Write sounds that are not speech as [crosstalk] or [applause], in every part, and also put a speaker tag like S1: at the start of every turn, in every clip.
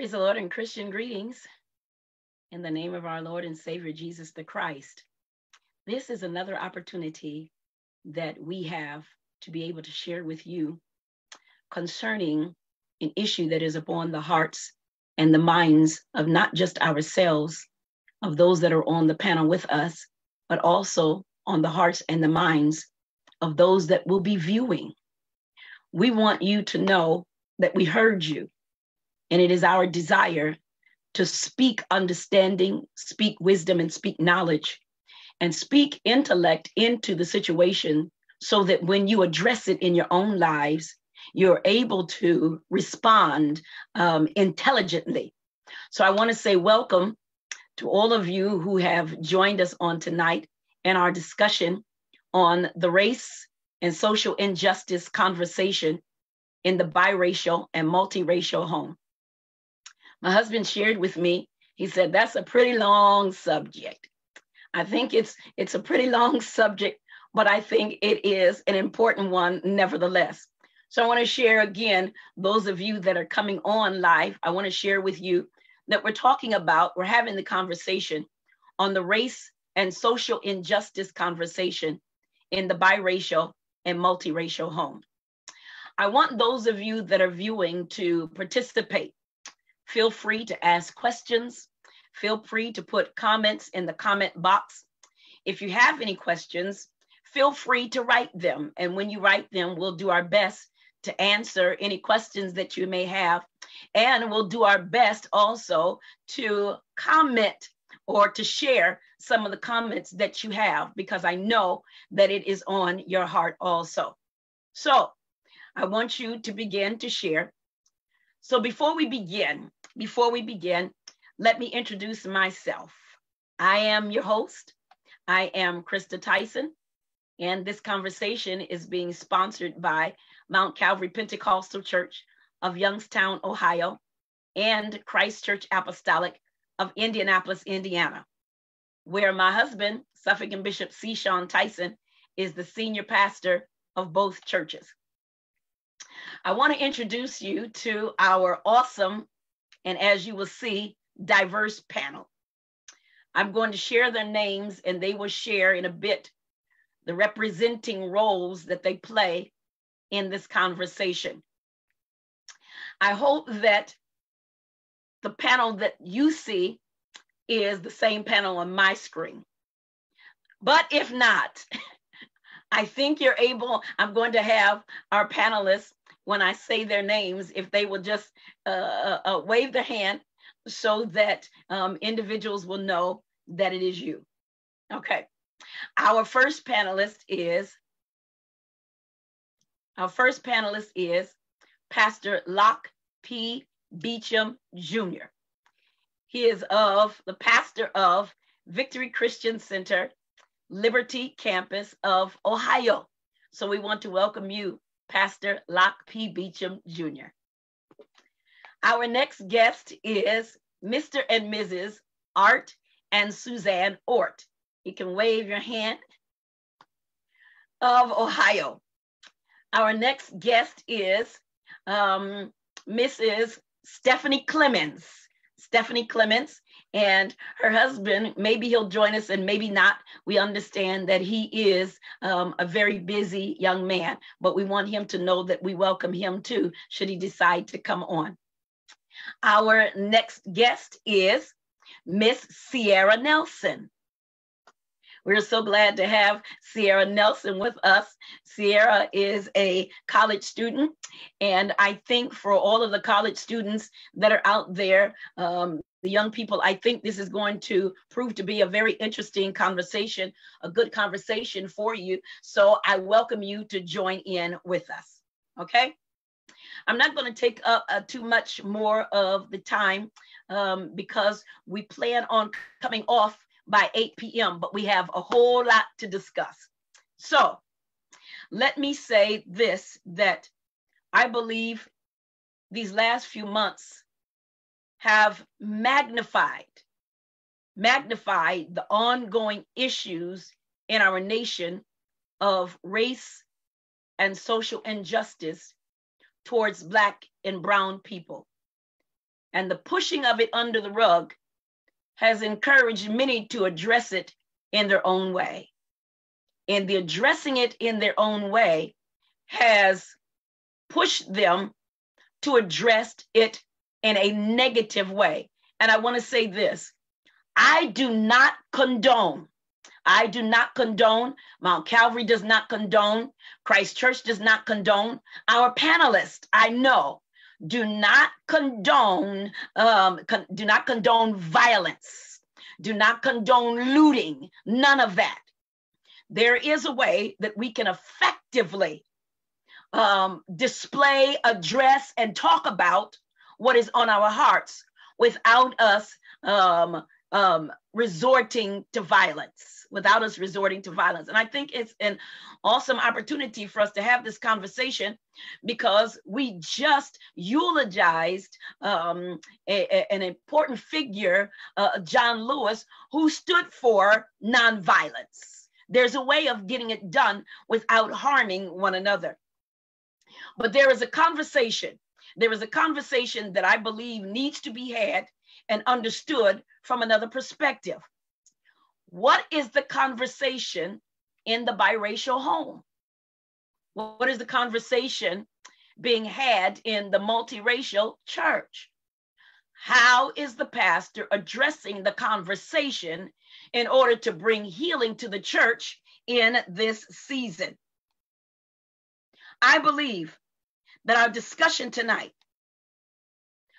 S1: Praise the Lord and Christian greetings in the name of our Lord and Savior Jesus the Christ. This is another opportunity that we have to be able to share with you concerning an issue that is upon the hearts and the minds of not just ourselves, of those that are on the panel with us, but also on the hearts and the minds of those that will be viewing. We want you to know that we heard you, and it is our desire to speak understanding, speak wisdom, and speak knowledge, and speak intellect into the situation so that when you address it in your own lives, you're able to respond um, intelligently. So I want to say welcome to all of you who have joined us on tonight in our discussion on the race and social injustice conversation in the biracial and multiracial home. My husband shared with me, he said, that's a pretty long subject. I think it's it's a pretty long subject, but I think it is an important one nevertheless. So I want to share again, those of you that are coming on live, I want to share with you that we're talking about, we're having the conversation on the race and social injustice conversation in the biracial and multiracial home. I want those of you that are viewing to participate. Feel free to ask questions. Feel free to put comments in the comment box. If you have any questions, feel free to write them. And when you write them, we'll do our best to answer any questions that you may have. And we'll do our best also to comment or to share some of the comments that you have because I know that it is on your heart also. So I want you to begin to share. So before we begin, before we begin, let me introduce myself. I am your host. I am Krista Tyson, and this conversation is being sponsored by Mount Calvary Pentecostal Church of Youngstown, Ohio, and Christ Church Apostolic of Indianapolis, Indiana, where my husband, Suffragan Bishop C. Shawn Tyson, is the senior pastor of both churches. I want to introduce you to our awesome, and as you will see, diverse panel. I'm going to share their names and they will share in a bit the representing roles that they play in this conversation. I hope that the panel that you see is the same panel on my screen. But if not, [laughs] I think you're able, I'm going to have our panelists, when I say their names, if they will just uh, uh, uh, wave their hand so that um, individuals will know that it is you. Okay. Our first panelist is our first panelist is Pastor Locke P. Beecham Jr. He is of the pastor of Victory Christian Center, Liberty Campus of Ohio. So we want to welcome you, Pastor Locke P. Beecham Jr. Our next guest is Mr. and Mrs. Art and Suzanne Ort. You can wave your hand of Ohio. Our next guest is um, Mrs. Stephanie Clemens. Stephanie Clemens and her husband, maybe he'll join us and maybe not. We understand that he is um, a very busy young man, but we want him to know that we welcome him too, should he decide to come on. Our next guest is Miss Sierra Nelson. We're so glad to have Sierra Nelson with us. Sierra is a college student, and I think for all of the college students that are out there, um, the young people, I think this is going to prove to be a very interesting conversation, a good conversation for you. So I welcome you to join in with us. Okay? I'm not going to take up uh, too much more of the time um, because we plan on coming off by 8 p.m., but we have a whole lot to discuss. So let me say this that I believe these last few months have magnified magnified the ongoing issues in our nation of race and social injustice towards black and brown people and the pushing of it under the rug has encouraged many to address it in their own way. And the addressing it in their own way has pushed them to address it in a negative way. And I want to say this I do not condone. I do not condone. Mount Calvary does not condone. Christ Church does not condone. Our panelists, I know, do not condone. Um, con- do not condone violence. Do not condone looting. None of that. There is a way that we can effectively um, display, address, and talk about what is on our hearts without us um, um, resorting to violence, without us resorting to violence. And I think it's an awesome opportunity for us to have this conversation because we just eulogized um, a, a, an important figure, uh, John Lewis, who stood for nonviolence. There's a way of getting it done without harming one another. But there is a conversation. There is a conversation that I believe needs to be had and understood from another perspective. What is the conversation in the biracial home? What is the conversation being had in the multiracial church? How is the pastor addressing the conversation in order to bring healing to the church in this season? I believe that our discussion tonight,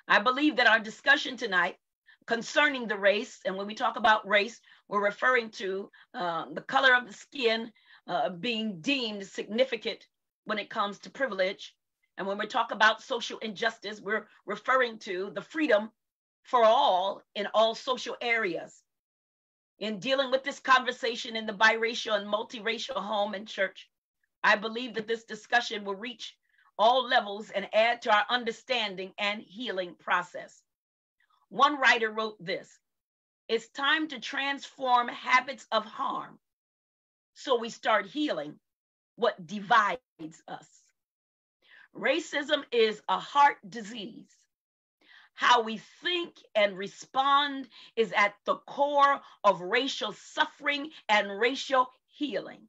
S1: I believe that our discussion tonight concerning the race, and when we talk about race, we're referring to uh, the color of the skin uh, being deemed significant when it comes to privilege. And when we talk about social injustice, we're referring to the freedom for all in all social areas. In dealing with this conversation in the biracial and multiracial home and church, I believe that this discussion will reach all levels and add to our understanding and healing process. One writer wrote this It's time to transform habits of harm so we start healing what divides us. Racism is a heart disease. How we think and respond is at the core of racial suffering and racial healing.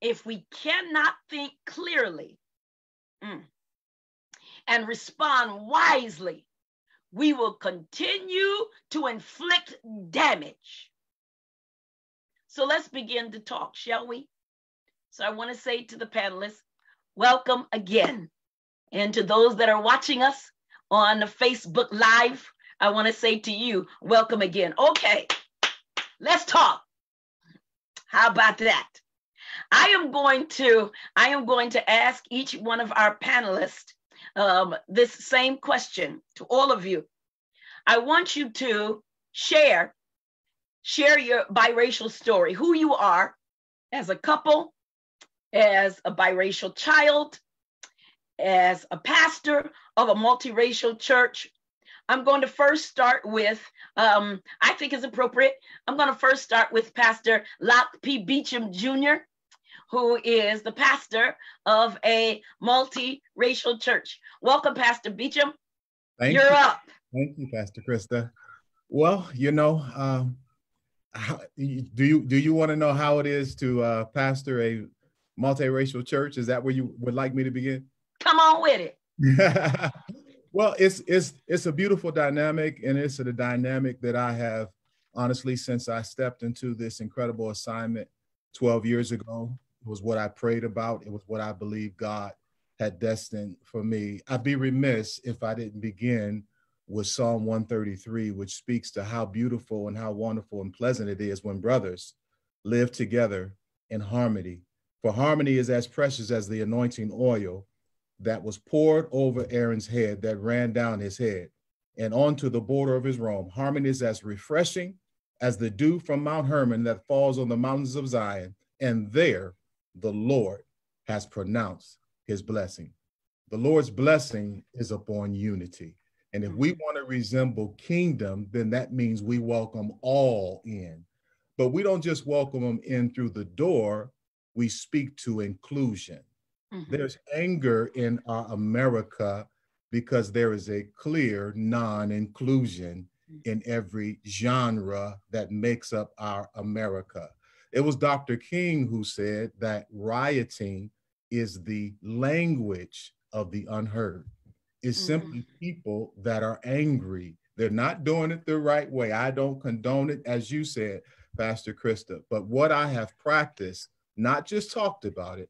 S1: If we cannot think clearly mm, and respond wisely, we will continue to inflict damage. So let's begin to talk, shall we? So I want to say to the panelists, welcome again. And to those that are watching us on the Facebook Live, I want to say to you, welcome again. Okay, let's talk. How about that? I am going to I am going to ask each one of our panelists um, this same question to all of you. I want you to share share your biracial story, who you are as a couple, as a biracial child, as a pastor of a multiracial church. I'm going to first start with, um, I think is appropriate. I'm going to first start with Pastor Locke P. Beecham Jr who is the pastor of a multi-racial church. Welcome, Pastor Beecham. Thank You're
S2: you.
S1: up.
S2: Thank you, Pastor Krista. Well, you know, um, how, do you do you want to know how it is to uh, pastor a multiracial church? Is that where you would like me to begin?
S1: Come on with it. [laughs]
S2: well, it's it's it's a beautiful dynamic, and it's a dynamic that I have honestly since I stepped into this incredible assignment 12 years ago. It was what I prayed about. It was what I believe God had destined for me. I'd be remiss if I didn't begin with Psalm 133, which speaks to how beautiful and how wonderful and pleasant it is when brothers live together in harmony. For harmony is as precious as the anointing oil that was poured over Aaron's head, that ran down his head and onto the border of his robe. Harmony is as refreshing as the dew from Mount Hermon that falls on the mountains of Zion. And there the Lord has pronounced his blessing. The Lord's blessing is upon unity. And if we want to resemble kingdom, then that means we welcome all in. But we don't just welcome them in through the door, we speak to inclusion. Mm-hmm. There's anger in our America because there is a clear non-inclusion in every genre that makes up our America. It was Dr. King who said that rioting is the language of the unheard. It's mm-hmm. simply people that are angry. They're not doing it the right way. I don't condone it, as you said, Pastor Krista. But what I have practiced, not just talked about it,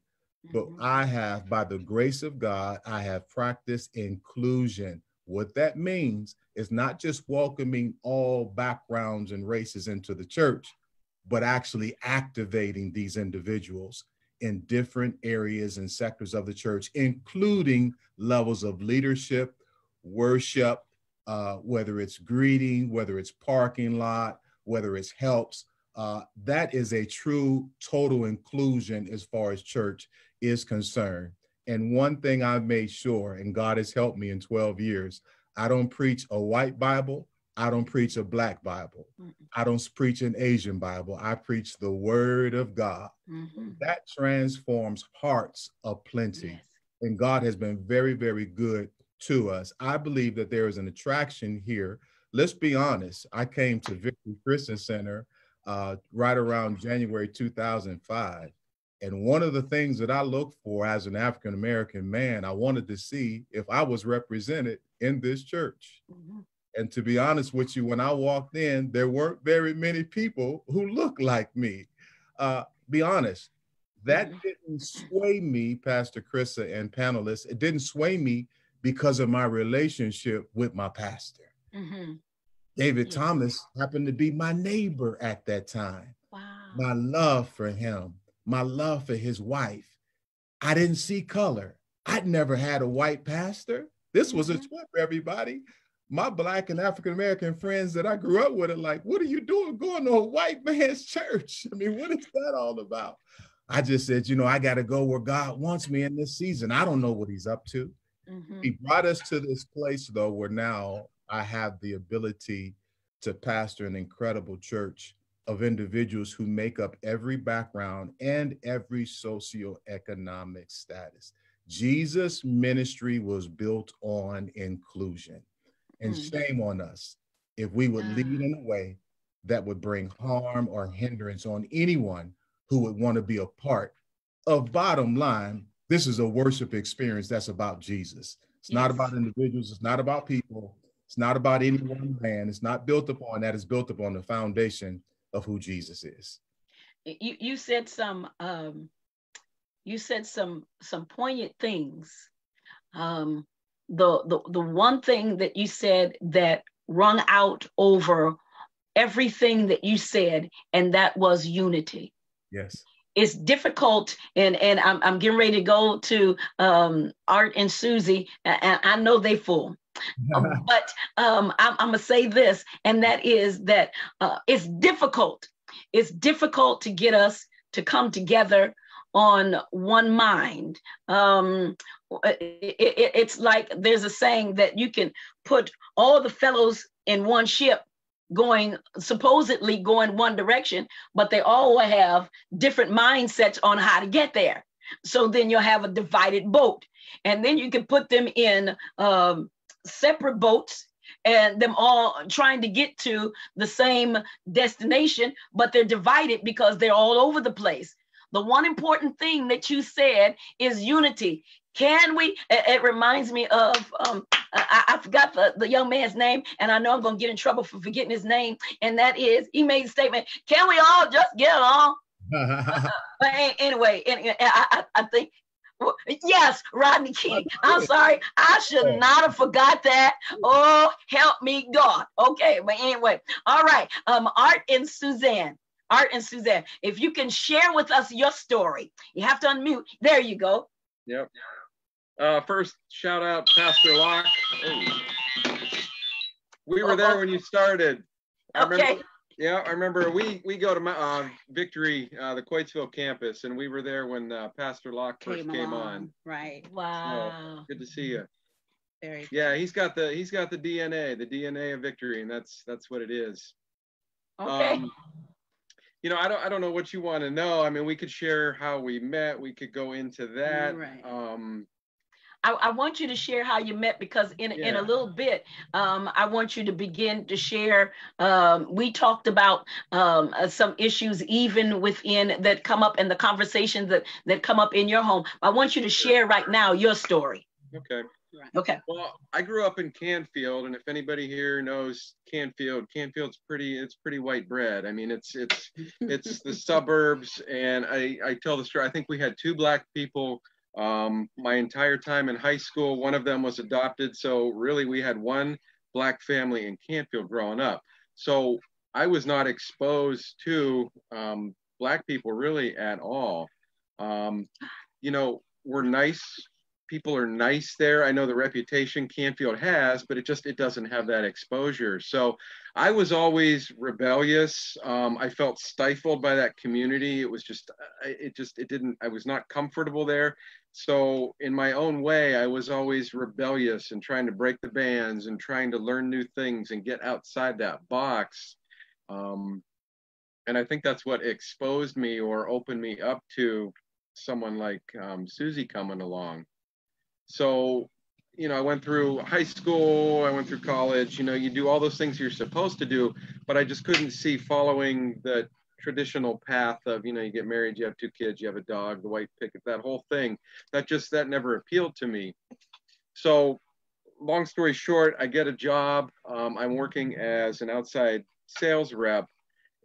S2: but mm-hmm. I have, by the grace of God, I have practiced inclusion. What that means is not just welcoming all backgrounds and races into the church, but actually activating these individuals in different areas and sectors of the church, including levels of leadership, worship, uh, whether it's greeting, whether it's parking lot, whether it's helps. Uh, that is a true total inclusion as far as church is concerned. And one thing I've made sure, and God has helped me in 12 years, I don't preach a white Bible. I don't preach a black Bible. Mm-hmm. I don't preach an Asian Bible. I preach the word of God. Mm-hmm. That transforms hearts of plenty. Yes. And God has been very, very good to us. I believe that there is an attraction here. Let's be honest. I came to Victory Christian Center uh, right around January 2005. And one of the things that I looked for as an African American man, I wanted to see if I was represented in this church. Mm-hmm. And to be honest with you, when I walked in, there weren't very many people who looked like me. Uh, be honest, that mm-hmm. didn't sway me, Pastor Krista and panelists. It didn't sway me because of my relationship with my pastor. Mm-hmm. David yes. Thomas happened to be my neighbor at that time. Wow. My love for him, my love for his wife. I didn't see color. I'd never had a white pastor. This was a mm-hmm. trip, everybody my black and African American friends that I grew up with are like, what are you doing going to a white man's [laughs] church? I mean, what is that all about? I just said, you know, I got to go where God wants me in this season. I don't know what he's up to. Mm-hmm. He brought us to this place, though, where now I have the ability to pastor an incredible church of individuals who make up every background and every socioeconomic status. Jesus' ministry was built on inclusion. And mm. shame on us if we would lead in a way that would bring harm or hindrance on anyone who would want to be a part of bottom line. This is a worship experience that's about Jesus. It's yes. not about individuals, it's not about people, it's not about any one man. It's not built upon that, it's built upon the foundation of who Jesus is.
S1: You you said some um you said some some poignant things um the, the the one thing that you said that rung out over everything that you said, and that was unity.
S2: Yes.
S1: It's difficult, and and I'm, I'm getting ready to go to um, Art and Susie, and I know they full. [laughs] but um, I'm, I'm, gonna say this, and that is that uh, it's difficult. It's difficult to get us to come together on one mind. Um, it, it, it's like there's a saying that you can put all the fellows in one ship going supposedly going one direction, but they all have different mindsets on how to get there. So then you'll have a divided boat, and then you can put them in um, separate boats and them all trying to get to the same destination, but they're divided because they're all over the place. The one important thing that you said is unity. Can we? It, it reminds me of um, I, I, forgot the, the young man's name, and I know I'm gonna get in trouble for forgetting his name. And that is, he made a statement: "Can we all just get along?" [laughs] but anyway, and, I, I think Yes, Rodney King. I'm sorry. I should not have forgot that. Oh, help me, God. Okay, but anyway. All right. Um, Art and Suzanne. Art and Suzanne, if you can share with us your story, you have to unmute. There you go.
S3: Yep. Uh, first, shout out Pastor Locke. Oh. We were there when you started. I okay. Remember, yeah, I remember we we go to uh, Victory, uh, the Coitsville campus, and we were there when uh, Pastor Locke first came, came on.
S1: Right. Wow.
S3: So, good to see you.
S1: Very.
S3: Yeah, he's got the he's got the DNA, the DNA of victory, and that's that's what it is.
S1: Okay. Um,
S3: you know, I don't I don't know what you want to know. I mean, we could share how we met. We could go into that.
S1: Right.
S3: Um,
S1: I, I, want you to share how you met because in, yeah. in a little bit, um, I want you to begin to share. Um, we talked about um, uh, some issues even within that come up in the conversations that, that come up in your home. I want you to share right now your story.
S3: Okay.
S1: Okay.
S3: Well, I grew up in Canfield, and if anybody here knows Canfield, Canfield's pretty. It's pretty white bread. I mean, it's it's it's the [laughs] suburbs, and I I tell the story. I think we had two black people um, my entire time in high school. One of them was adopted, so really we had one black family in Canfield growing up. So I was not exposed to um, black people really at all. Um, you know, we're nice people are nice there. I know the reputation Canfield has, but it just it doesn't have that exposure. So I was always rebellious. Um, I felt stifled by that community. It was just it just it didn't. I was not comfortable there. So in my own way, I was always rebellious and trying to break the bands and trying to learn new things and get outside that box. Um, and I think that's what exposed me or opened me up to someone like um, Susie coming along so you know i went through high school i went through college you know you do all those things you're supposed to do but i just couldn't see following the traditional path of you know you get married you have two kids you have a dog the white picket that whole thing. That just that never appealed to me. So long story short i get a job. Um, i'm working as an outside sales rep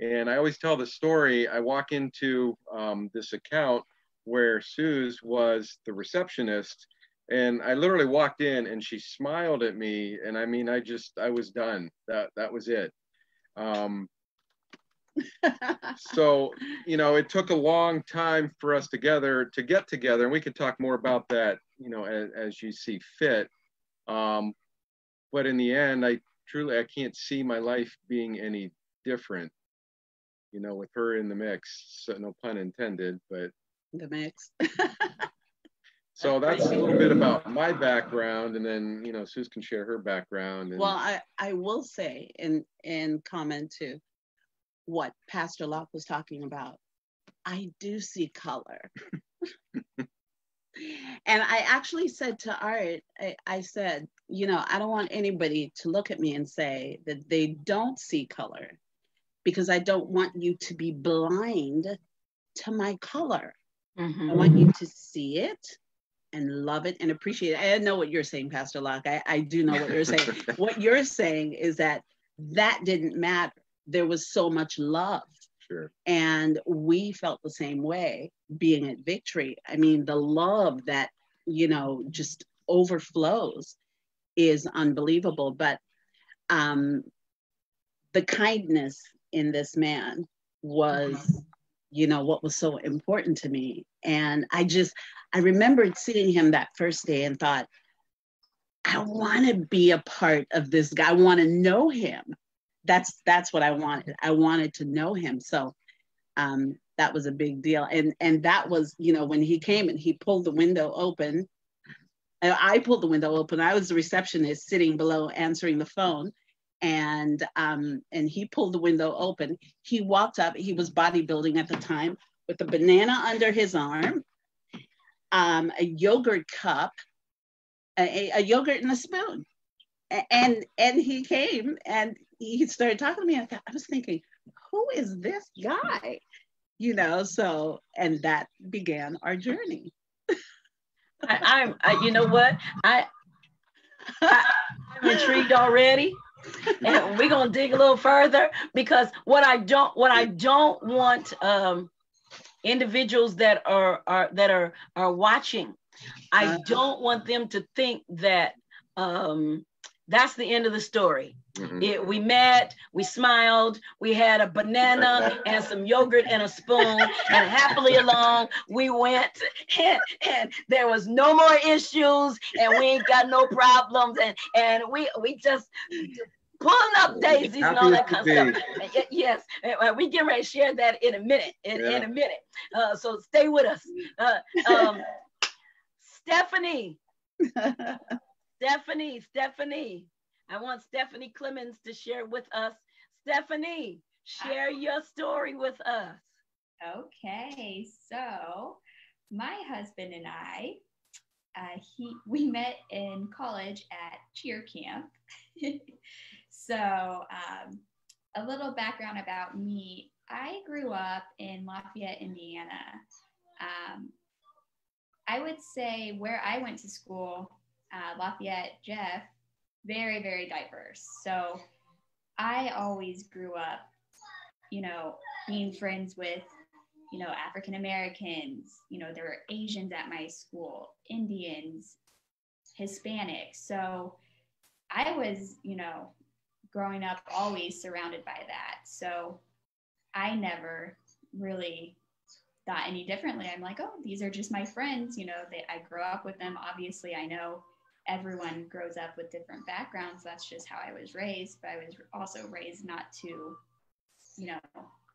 S3: and i always tell the story. I walk into um, this account where suze was the receptionist and I literally walked in and she smiled at me. And I mean I just I was done. That that was it. Um, [laughs] so you know it took a long time for us together to get together. And we could talk more about that you know as, as you see fit. Um, but in the end I truly I can't see my life being any different you know with her in the mix. So no pun intended but
S4: the mix [laughs]
S3: so that's a little bit about my background, and then you know Suze can share her background. And...
S4: Well, I I will say in in comment to what Pastor Locke was talking about, I do see color. [laughs] and I actually said to Art, I, I, said, you know, I don't want anybody to look at me and say that they don't see color because I don't want you to be blind to my color. Mm-hmm. I want you to see it and love it and appreciate it. I know what you're saying, Pastor Locke. I, I do know what you're saying. [laughs] what you're saying is that that didn't matter. There was so much love.
S3: Sure.
S4: And we felt the same way being at Victory. I mean, the love that, you know, just overflows is unbelievable. But um, the kindness in this man was, mm-hmm. you know, what was so important to me. And I just, I remembered seeing him that first day and thought, I want to be a part of this guy. I want to know him. That's that's what I wanted. I wanted to know him. So um, that was a big deal. And and that was, you know, when he came and he pulled the window open. I pulled the window open. I was the receptionist sitting below answering the phone, and um, and he pulled the window open. He walked up. He was bodybuilding at the time with a banana under his arm um, a yogurt cup, a, a, yogurt and a spoon. And and he came and he started talking to me. I, thought, I was thinking, who is this guy? You know, so and that began our journey.
S1: I, am I, you know what? I, I I'm intrigued already and we're gonna dig a little further because what I don't what I don't want um individuals that are, are that are are watching i uh-huh. don't want them to think that um, that's the end of the story mm-hmm. it, we met we smiled we had a banana [laughs] and some yogurt and a spoon and happily along we went and, and there was no more issues and we ain't got no problems and and we we just pulling up daisies and all that kind of stuff. Yes, we get ready to share that in a minute. In, yeah. in a minute. Uh, so stay with us. Uh, um, [laughs] Stephanie. [laughs] Stephanie, Stephanie. I want Stephanie Clemens to share with us. Stephanie, share your story with us.
S5: Okay, so my husband and I uh, he we met in college at cheer camp. [laughs] so um, a little background about me: I grew up in Lafayette, Indiana. Um, I would say where I went to school, uh, Lafayette, Jeff, very very diverse. So I always grew up, you know, being friends with you know, African Americans, you know, there were Asians at my school, Indians, Hispanics. So I was, you know, growing up always surrounded by that. So I never really thought any differently. I'm like, oh, these are just my friends. You know, I grew up with them. Obviously, I know everyone grows up with different backgrounds. That's just how I was raised. But I was also raised not to, you know,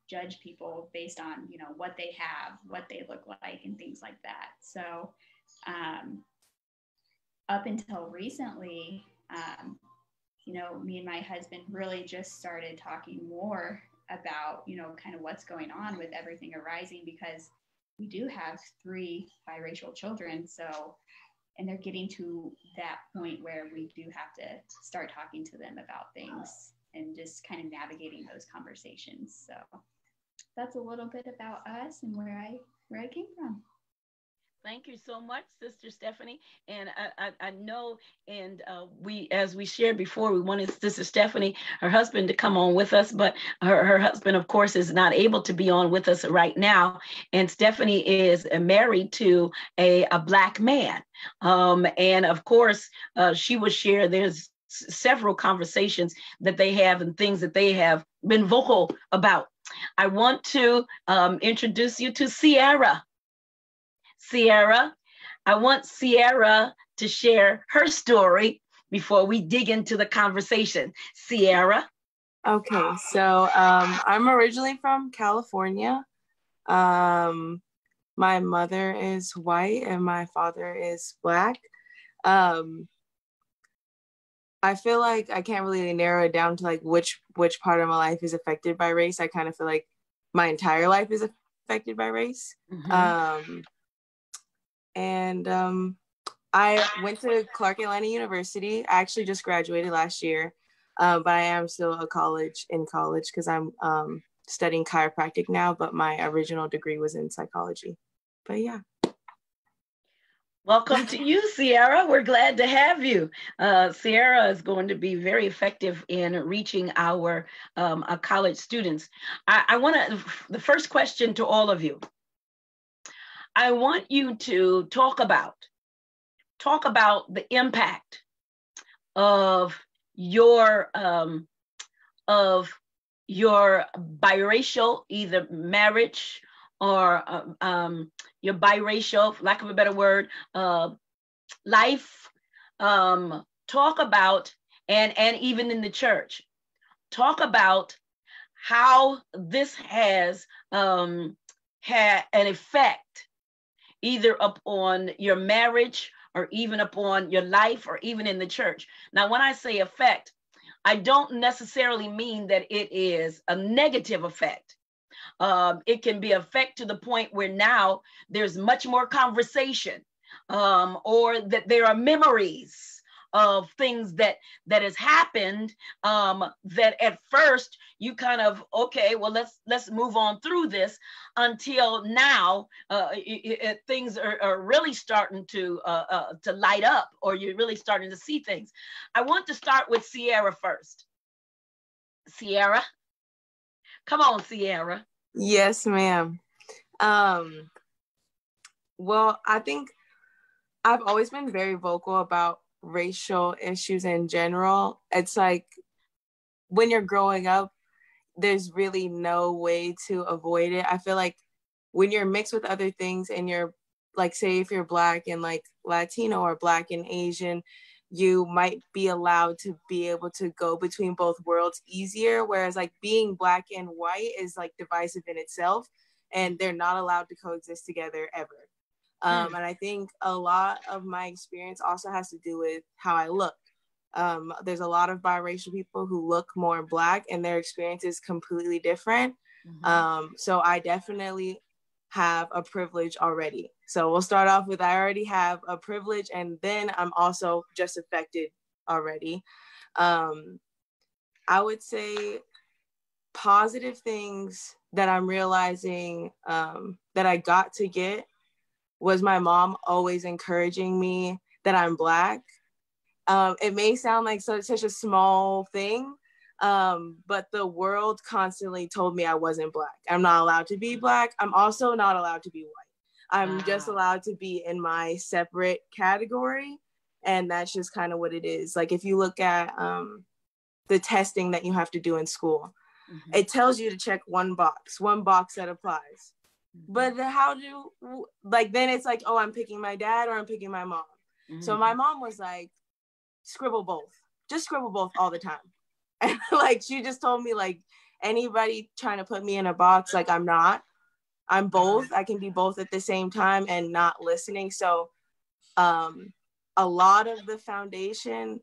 S5: judge people based on you know what they have what they look like and things like that so um, up until recently um, you know me and my husband really just started talking more about you know kind of what's going on with everything arising because we do have three biracial children so and they're getting to that point where we do have to start talking to them about things and just kind of navigating those conversations so that's a little bit about us and where I where I came from.
S1: Thank you so much, Sister Stephanie. And I, I, I know, and uh, we, as we shared before, we wanted Sister Stephanie, her husband, to come on with us, but her, her husband, of course, is not able to be on with us right now. And Stephanie is married to a, a Black man. Um, and of course, uh, she will share, there's several conversations that they have and things that they have been vocal about I want to um, introduce you to Sierra. Sierra, I want Sierra to share her story before we dig into the conversation. Sierra.
S6: Okay, so um, I'm originally from California. Um, my mother is white and my father is black. Um, I feel like I can't really narrow it down to like which which part of my life is affected by race. I kind of feel like my entire life is affected by race. Mm-hmm. Um, and um, I went to Clark Atlanta University. I actually just graduated last year, um, but I am still a college in college because I'm um, studying chiropractic now. But my original degree was in psychology. But yeah.
S1: Welcome to you, Sierra. We're glad to have you. Uh, Sierra is going to be very effective in reaching our, um, our college students. I, I want to, the first question to all of you, I want you to talk about, talk about the impact of your, um, of your biracial, either marriage or uh, um, your biracial, lack of a better word, uh, life, um, talk about, and, and even in the church, talk about how this has um, had an effect either upon your marriage or even upon your life or even in the church. Now, when I say effect, I don't necessarily mean that it is a negative effect. Um, it can be effect to the point where now there's much more conversation um, or that there are memories of things that that has happened um, that at first you kind of okay well let's let's move on through this until now uh, it, it, things are, are, really starting to uh, uh, to light up or you're really starting to see things. I want to start with sierra first. Sierra? Come on sierra.
S6: Yes, ma'am. Um, well, I think I've always been very vocal about racial issues in general. It's like when you're growing up, there's really no way to avoid it. I feel like when you're mixed with other things and you're like, say, if you're Black and like Latino or Black and Asian, you might be allowed to be able to go between both worlds easier whereas like being black and white is like divisive in itself and they're not allowed to coexist together ever um, mm. [laughs] and i think a lot of my experience also has to do with how i look um, there's a lot of biracial people who look more black and their experience is completely different mm-hmm. um, so i definitely have a privilege already. So we'll start off with I already have a privilege, and then I'm also just affected already. Um, I would say positive things that I'm realizing um, that I got to get was my mom always encouraging me that I'm Black. Um, it may sound like so, such a small thing, um, but the world constantly told me I wasn't Black. I'm not allowed to be Black. I'm also not allowed to be white. I'm wow. just allowed to be in my separate category. And that's just kind of what it is. Like if you look at um, the testing that you have to do in school, mm-hmm. it tells you to check one box, one box that applies. But how do like then it's like, oh, I'm picking my dad or I'm picking my mom. Mm-hmm. So my mom was like, scribble both. Just scribble both all the time. [laughs] And like she just told me like anybody trying to put me in a box, like I'm not. I'm both. I can be both at the same time and not listening. So um a lot of the foundation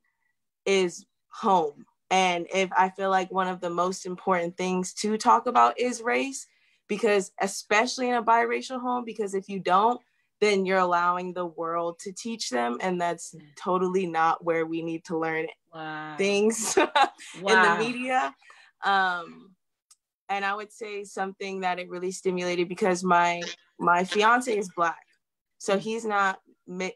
S6: is home. And if I feel like one of the most important things to talk about is race, because especially in a biracial home, because if you don't, then you're allowing the world to teach them. And that's totally not where we need to learn wow. things wow. [laughs] in the media. Um, and I would say something that it really stimulated because my my fiance is black, so he's not.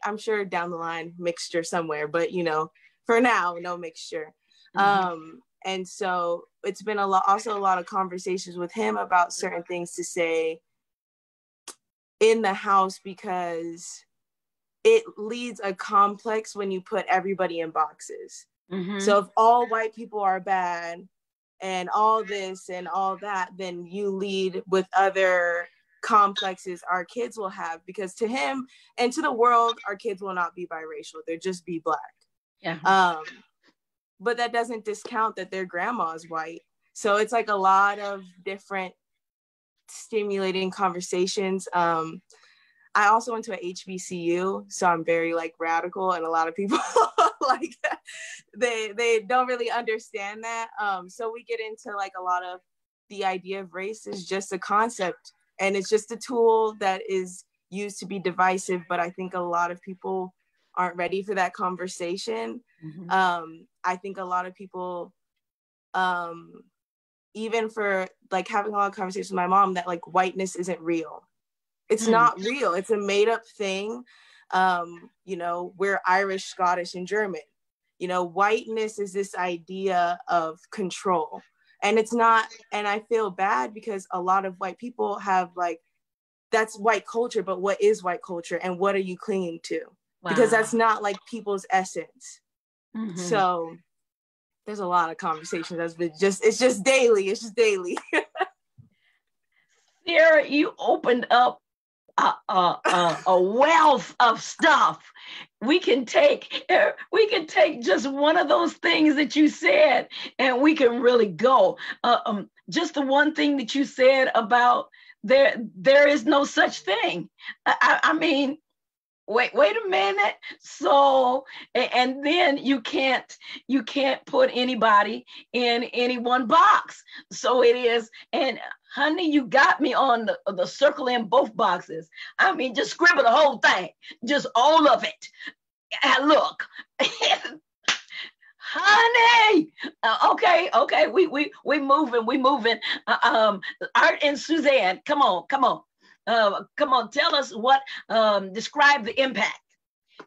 S6: I'm sure down the line mixture somewhere, but you know, for now, no mixture. Mm-hmm. Um, and so it's been a lot, also a lot of conversations with him about certain things to say in the house because it leads a complex when you put everybody in boxes. Mm-hmm. So if all white people are bad and all this and all that, then you lead with other complexes our kids will have because to him and to the world, our kids will not be biracial. They'll just be black.
S1: Yeah.
S6: Um, but that doesn't discount that their grandma is white. So it's like a lot of different stimulating conversations. Um, I also went to a HBCU, so I'm very like radical, and a lot of people [laughs] like they they don't really understand that. Um, so we get into like a lot of the idea of race is just a concept, and it's just a tool that is used to be divisive. But I think a lot of people aren't ready for that conversation. Mm-hmm. Um, I think a lot of people, um, even for like having a lot of conversations with my mom, that like whiteness isn't real it's mm. not real. It's a made up thing. Um, you know, we're Irish, Scottish, and German. You know, whiteness is this idea of control. And it's not, and I feel bad because a lot of white people have like, that's white culture, but what is white culture and what are you clinging to? Wow. Because that's not like people's essence. Mm-hmm. So there's a lot of conversations that's been just, it's just daily. It's just daily. [laughs]
S1: Sarah, you opened up a, a, a, wealth of stuff. We can take we can take just one of those things that you said, and we can really go. Uh, um, just the one thing that you said about there there is no such thing. I, I mean, wait wait a minute. So and then you can't you can't put anybody in any one box. So it is and honey you got me on the, the circle in both boxes. I mean just scribble the whole thing just all of it. And look. [laughs] Honey uh, okay okay we we we moving we moving. Uh, um art and suzanne come on come on uh, come on, tell us what, um, describe the impact,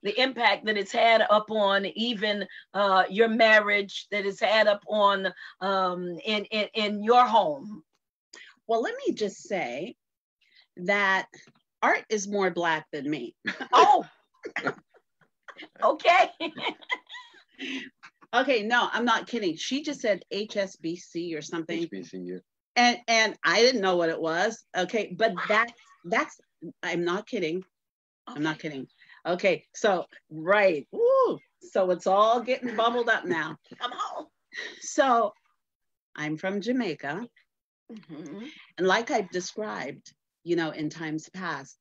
S1: the impact that it's had upon even uh, your marriage, that it's had up on um, in, in, in your home.
S4: Well, let me just say that art is more black than me.
S1: oh, [laughs] okay. [laughs]
S4: okay, no, I'm not kidding. She just said HSBC or something.
S3: HBCU.
S4: And and I didn't know what it was. Okay, but that that's I'm not kidding. Okay. I'm not kidding. Okay, so right. Woo. So it's all getting bubbled up now.
S1: Come on.
S4: So I'm from Jamaica. Mm-hmm. And like I've described, you know, in times past,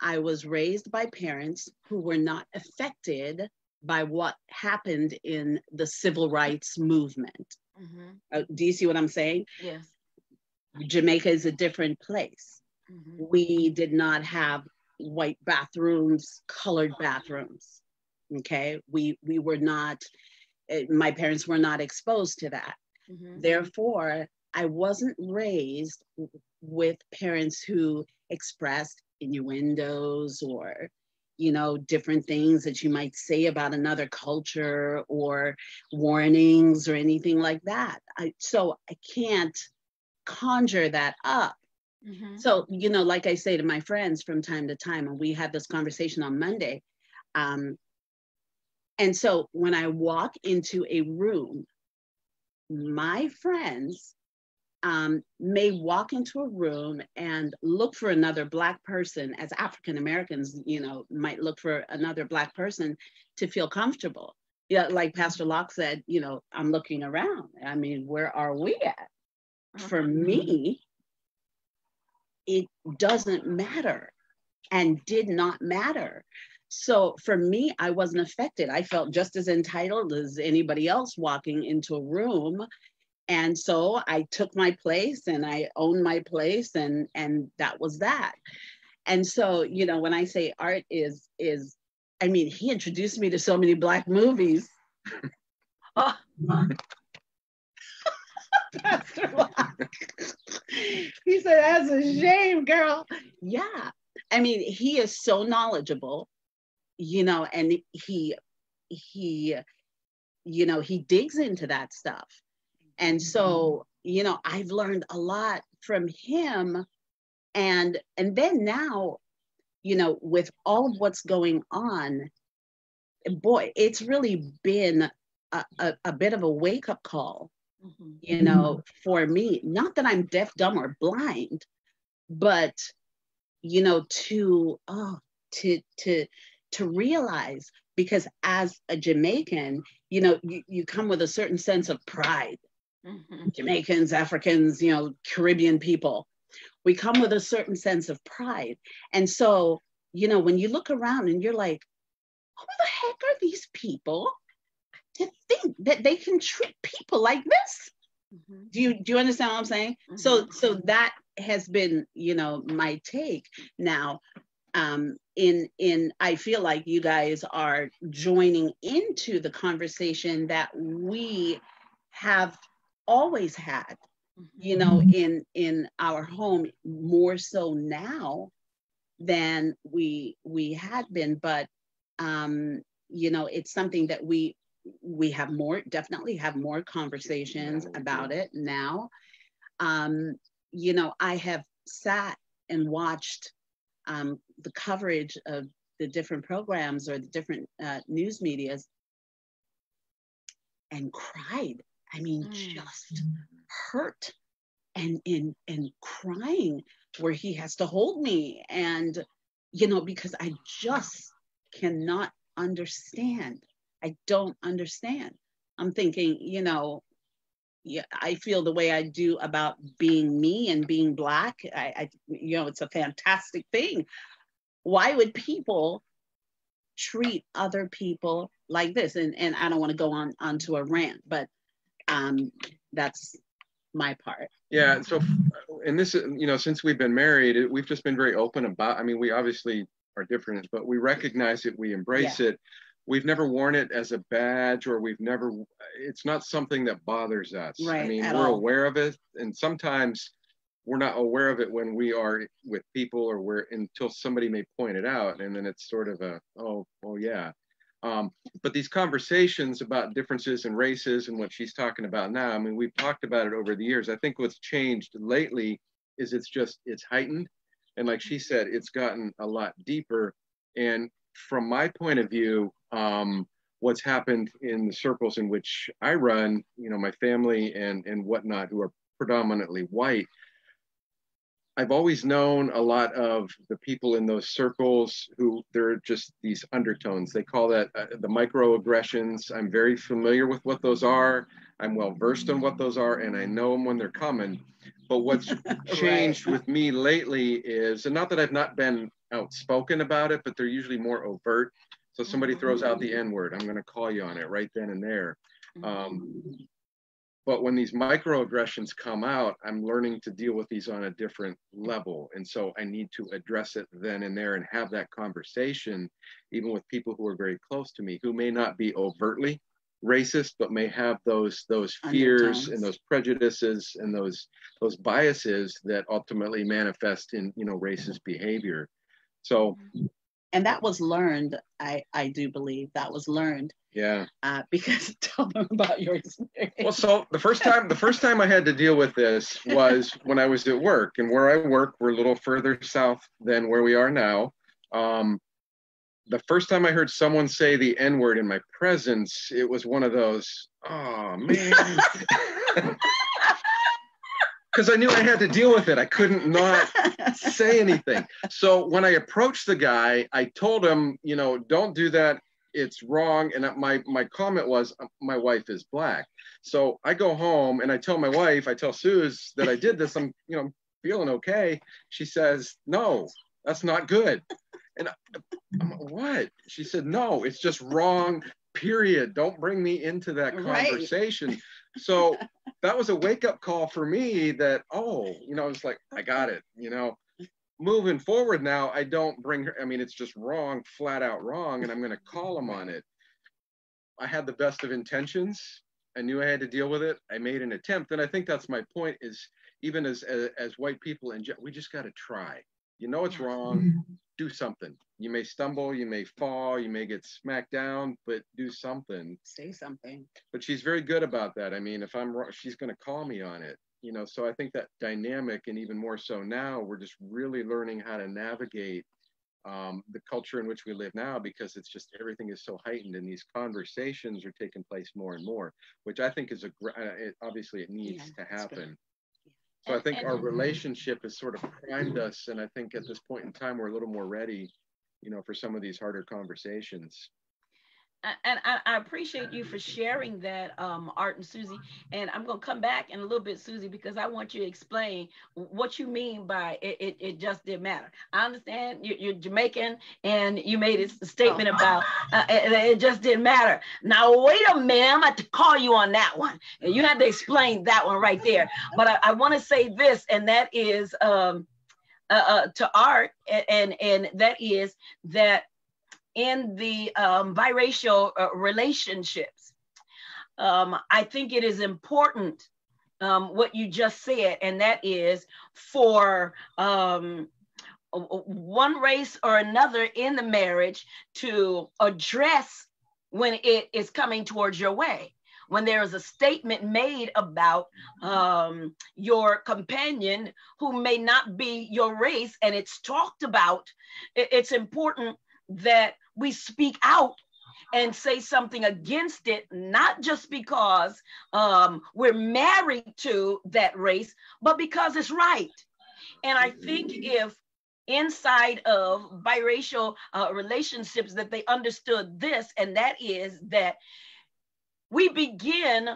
S4: I was raised by parents who were not affected by what happened in the civil rights movement. Mm-hmm. Uh, do you see what I'm saying?
S1: Yes.
S4: Jamaica is a different place. Mm-hmm. We did not have white bathrooms, colored bathrooms. Okay, we we were not. Eh, my parents were not exposed to that. Mm-hmm. Therefore, I wasn't raised with parents who expressed innuendos or you know different things that you might say about another culture or warnings or anything like that I, so i can't conjure that up mm-hmm. so you know like i say to my friends from time to time and we had this conversation on monday um, and so when i walk into a room my friends um, may walk into a room and look for another black person as african americans you know might look for another black person to feel comfortable yeah like pastor locke said you know i'm looking around i mean where are we at for mm-hmm. me it doesn't matter and did not matter. So for me i wasn't affected. I felt just as entitled as anybody else walking into a room. And so i took my place and i owned my place and and that was that. And so you know when i say art is is i mean he introduced me to so many black movies. [laughs] Oh. [laughs] he said that's a shame girl. Yeah. I mean he is so knowledgeable you know and he he you know he digs into that stuff. And so, mm-hmm. you know, I've learned a lot from him. And and then now, you know, with all of what's going on, boy, it's really been a, a, a bit of a wake-up call, mm-hmm. you know, for me. Not that I'm deaf, dumb, or blind, but you know, to oh, to to to realize because as a Jamaican, you know, you, you come with a certain sense of pride mm-hmm. Jamaicans, Africans, you know, Caribbean people. We come with a certain sense of pride. And so, you know, when you look around and you're like, who the heck are these people to think that they can treat people like this? Mm-hmm. Do you do you understand what I'm saying? Mm-hmm. So so that has been, you know, my take. Now, um, in in I feel like you guys are joining into the conversation that we have always had you know mm-hmm. in in our home more so now than we we had been but um you know it's something that we we have more definitely have more conversations about it now um you know i have sat and watched um the coverage of the different programs or the different uh, news medias and cried I mean, mm. just hurt and and and crying where he has to hold me and you know because I just cannot understand. I don't understand. I'm thinking, you know, yeah, I feel the way I do about being me and being black. I, I you know, it's a fantastic thing. Why would people treat other people like this? And and I don't want to go on onto a rant, but um, that's my part.
S3: Yeah. So, and this, you know, since we've been married, we've just been very open about. I mean, we obviously are different, but we recognize it, we embrace yeah. it. We've never worn it as a badge, or we've never. It's not something that bothers us.
S4: Right.
S3: I mean, we're all. aware of it, and sometimes we're not aware of it when we are with people, or we're until somebody may point it out, and then it's sort of a, oh, oh yeah. Um, but these conversations about differences in races and what she's talking about now, I mean, we've talked about it over the years. I think what's changed lately is it's just, it's heightened. And like she said, it's gotten a lot deeper. And from my point of view, um, what's happened in the circles in which I run, you know, my family and, and whatnot, who are predominantly white, I've always known a lot of the people in those circles who they're just these undertones. They call that uh, the microaggressions. I'm very familiar with what those are. I'm well versed on what those are, and I know them when they're coming. But what's [laughs] changed with me lately is, and not that I've not been outspoken about it, but they're usually more overt. So somebody throws out the N word, I'm going to call you on it right then and there. Um, but when these microaggressions come out, I'm learning to deal with these on a different level. And so I need to address it then and there and have that conversation, even with people who are very close to me, who may not be overtly racist, but may have those those fears and those prejudices and those those biases that ultimately manifest in you know racist behavior. So
S4: and that was learned i i do believe that was learned
S3: yeah.
S4: uh, [laughs] because tell them about your experience.
S3: Well so the first time the first time i had to deal with this was [laughs] when i was at work and where i work we're a little further south than where we are now. Um, the first time i heard someone say the n word in my presence it was one of those oh man [laughs] because I knew I had to deal with it. I couldn't not [laughs] say anything. So when I approached the guy, I told him, you know, don't do that. It's wrong. And my my comment was, uh, my wife is black. So I go home and I tell my wife, I tell Suze that I did this. I'm, you know, feeling okay. She says, no, that's not good. And I'm like, what? She said, no, it's just wrong. Period. Don't bring me into that conversation. Right. So that was a wake up call for me that, oh, you know, it's like, I got it, you know. Moving forward now, I don't bring her, I mean, it's just wrong, flat out wrong, and I'm going to call them on it. I had the best of intentions. I knew I had to deal with it. I made an attempt. And I think that's my point is even as, as, as white people, and we just got to try. You know it's wrong, mm-hmm. Do something. You may stumble, you may fall, you may get smacked down, but do something.
S4: Say something.
S3: But she's very good about that. I mean, if I'm wrong, she's going to call me on it. You know, so I think that dynamic, and even more so now, we're just really learning how to navigate um, the culture in which we live now because it's just everything is so heightened and these conversations are taking place more and more, which I think is a uh, it, obviously it needs yeah, to happen. So I think our mm-hmm. relationship has sort of primed us, and I think at this point in time we're a little more ready, you know, for some of these harder conversations
S1: and I, I, appreciate you for sharing that, um, Art and Susie. And I'm going to come back in a little bit, Susie, because I want you to explain what you mean by it, it, it just didn't matter. I understand you're, you're Jamaican and you made a statement about uh, it, it, just didn't matter. Now, wait a minute. I'm about to call you on that one. You had to explain that one right there. But I, I want to say this, and that is um, uh, uh, to Art, and, and that is that in the um, biracial uh, relationships. Um, I think it is important um, what you just said, and that is for um, one race or another in the marriage to address when it is coming towards your way. When there is a statement made about um, your companion who may not be your race and it's talked about, it's important that we speak out and say something against it, not just because um, we're married to that race, but because it's right. And I think if inside of biracial uh, relationships that they understood this, and that is that we begin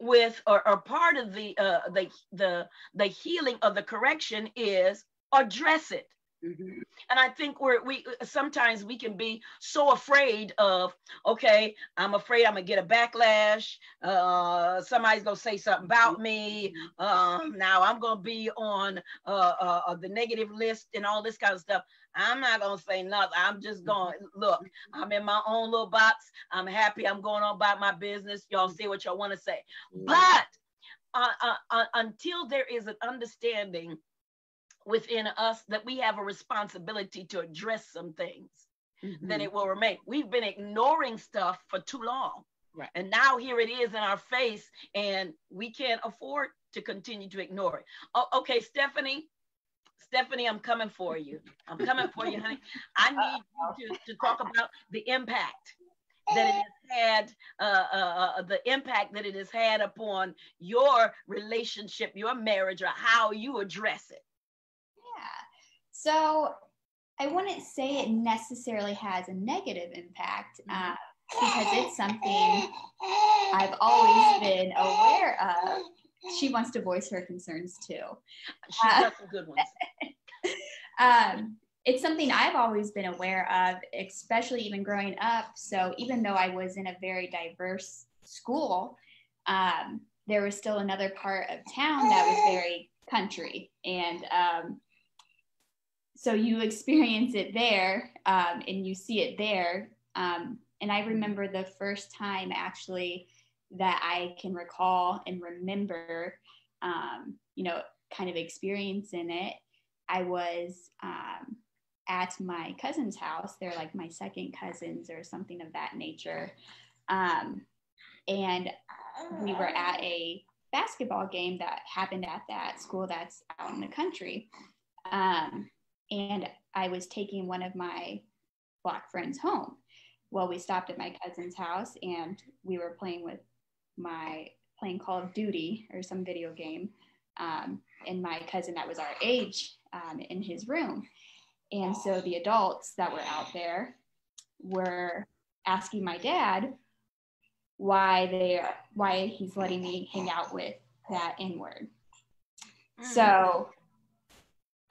S1: with, or, or part of the, uh, the the the healing of the correction is address it Mm-hmm. And I think we're we sometimes we can be so afraid of okay, I'm afraid I'm gonna get a backlash. Uh, somebody's gonna say something about me. Um, now I'm gonna be on uh, uh, uh, the negative list and all this kind of stuff. I'm not gonna say nothing. I'm just going look. I'm in my own little box. I'm happy. I'm going on about my business. Y'all say what y'all want to say, but uh, uh, uh, until there is an understanding within us that we have a responsibility to address some things, mm-hmm. then it will remain. We've been ignoring stuff for too long. Right. And now here it is in our face, and we can't afford to continue to ignore it. Oh, okay, Stephanie. Stephanie, I'm coming for you. I'm coming for you, honey. I [laughs] need you to, to talk about the impact that it has had, uh, uh, uh, the impact that it has had upon your relationship, your marriage, or how you address it.
S5: So I wouldn't say it necessarily has a negative impact uh, because it's something I've always been aware of. She wants to voice her concerns too.
S1: She's uh, got some good ones. [laughs]
S5: um, it's something I've always been aware of, especially even growing up. So even though I was in a very diverse school, um, there was still another part of town that was very country. And um, so you experience it there um, and you see it there. Um, and I remember the first time actually that I can recall and remember, um, you know, kind of experiencing it. I was um, at my cousin's house. They're like my second cousins or something of that nature. Um, and we were at a basketball game that happened at that school that's out in the country. Um, and I was taking one of my black friends home. Well, we stopped at my cousin's house and we were playing with my playing Call of Duty or some video game. Um, and my cousin that was our age um, in his room. And so the adults that were out there were asking my dad why they why he's letting me hang out with that N word. Mm. So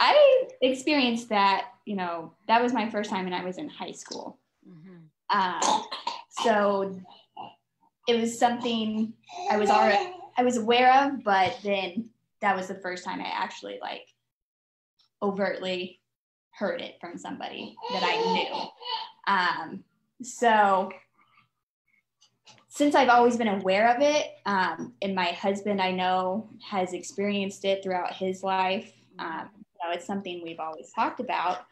S5: I experienced that, you know, that was my first time and I was in high school. Mm-hmm. Uh, so it was something I was already I was aware of, but then that was the first time I actually like overtly heard it from somebody that I knew. Um, so since I've always been aware of it, um, and my husband I know has experienced it throughout his life, um, know, it's something we've always talked about.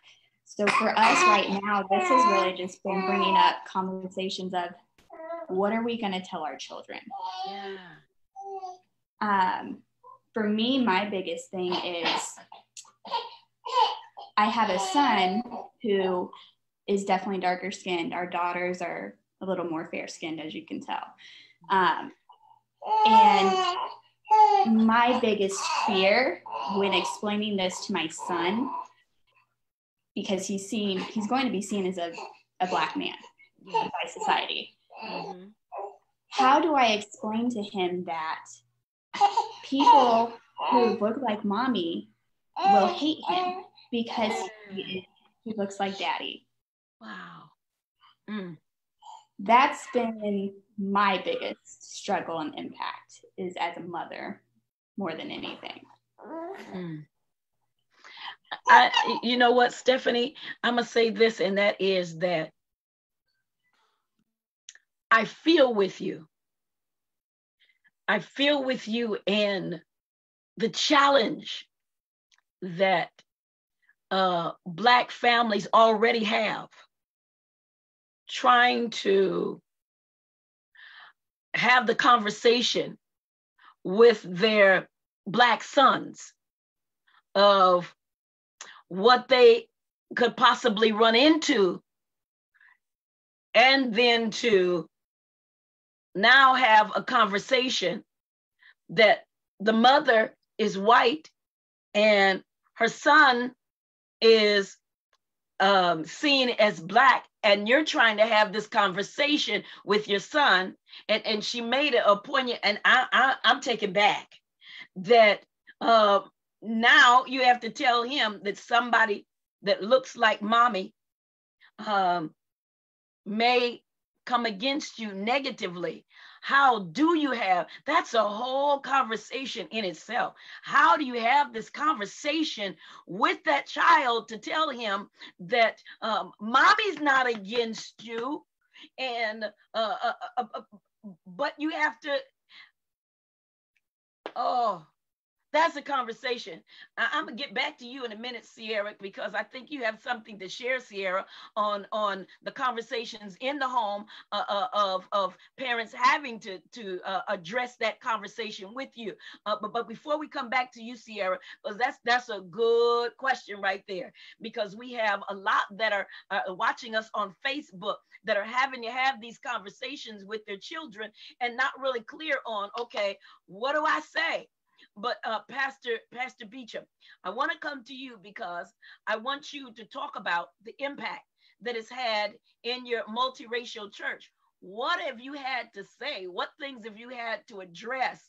S5: So for us right now, this has really just been bringing up conversations of what are we going to tell our children? Yeah. Um, for me, my biggest thing is I have a son who is definitely darker skinned. Our daughters are a little more fair skinned, as you can tell. Um, and my biggest fear when explaining this to my son, because he's seen, he's going to be seen as a, a black man by society. Mm-hmm. How do I explain to him that people who look like mommy will hate him because he, he looks like daddy?
S1: Wow. Mm
S5: that's been my biggest struggle and impact is as a mother more than anything. Mm.
S1: I, you know what, Stephanie, I'm gonna say this, and that is that I feel with you. I feel with you in the challenge that uh, Black families already have trying to have the conversation with their Black sons of what they could possibly run into, and then to now have a conversation that the mother is white and her son is um, seen as black and you're trying to have this conversation with your son and, and she made it a poignant and I, I i'm taken back that uh, now you have to tell him that somebody that looks like mommy um, may come against you negatively how do you have that's a whole conversation in itself. How do you have this conversation with that child to tell him that um, mommy's not against you and uh, uh, uh, uh but you have to oh that's a conversation. I, am gonna get back to you in a minute, Sierra, because I think you have something to share, Sierra, on on the conversations in the home uh, uh, of of parents having to to uh, address that conversation with you. Uh, but but before we come back to you, Sierra, because that's that's a good question right there, because we have a lot that are watching us on Facebook that are having to have these conversations with their children and not really clear on okay, what do I say? But uh, Pastor Pastor Beecham, I want to come to you because I want you to talk about the impact that it's had in your multiracial church. What have you had to say? What things have you had to address?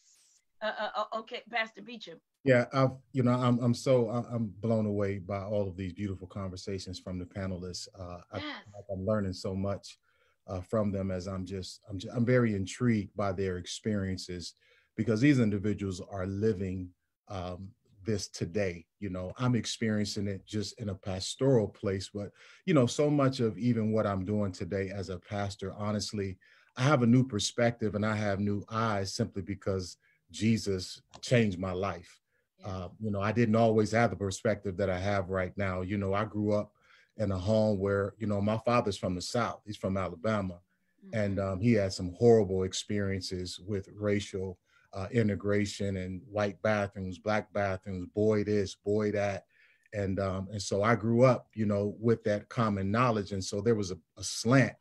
S1: Uh, uh, uh okay, Pastor Beecham.
S2: Yeah, I've you know I'm I'm so I'm blown away by all of these beautiful conversations from the panelists. Uh, yes. I, am learning so much uh, from them as I'm just I'm just, I'm very intrigued by their experiences because these individuals are living um, this today. You know, I'm experiencing it just in a pastoral place, but you know, so much of even what I'm doing today as a pastor, honestly, I have a new perspective and I have new eyes simply because Jesus changed my life. Uh, you know, I didn't always have the perspective that I have right now. You know, I grew up in a home where, you know, my father's from the South, he's from Alabama, mm-hmm. and um, he had some horrible experiences with racial uh, integration and white bathrooms, black bathrooms, boy this, boy that. And, um, and so I grew up, you know, with that common knowledge. And so there was a, a slant.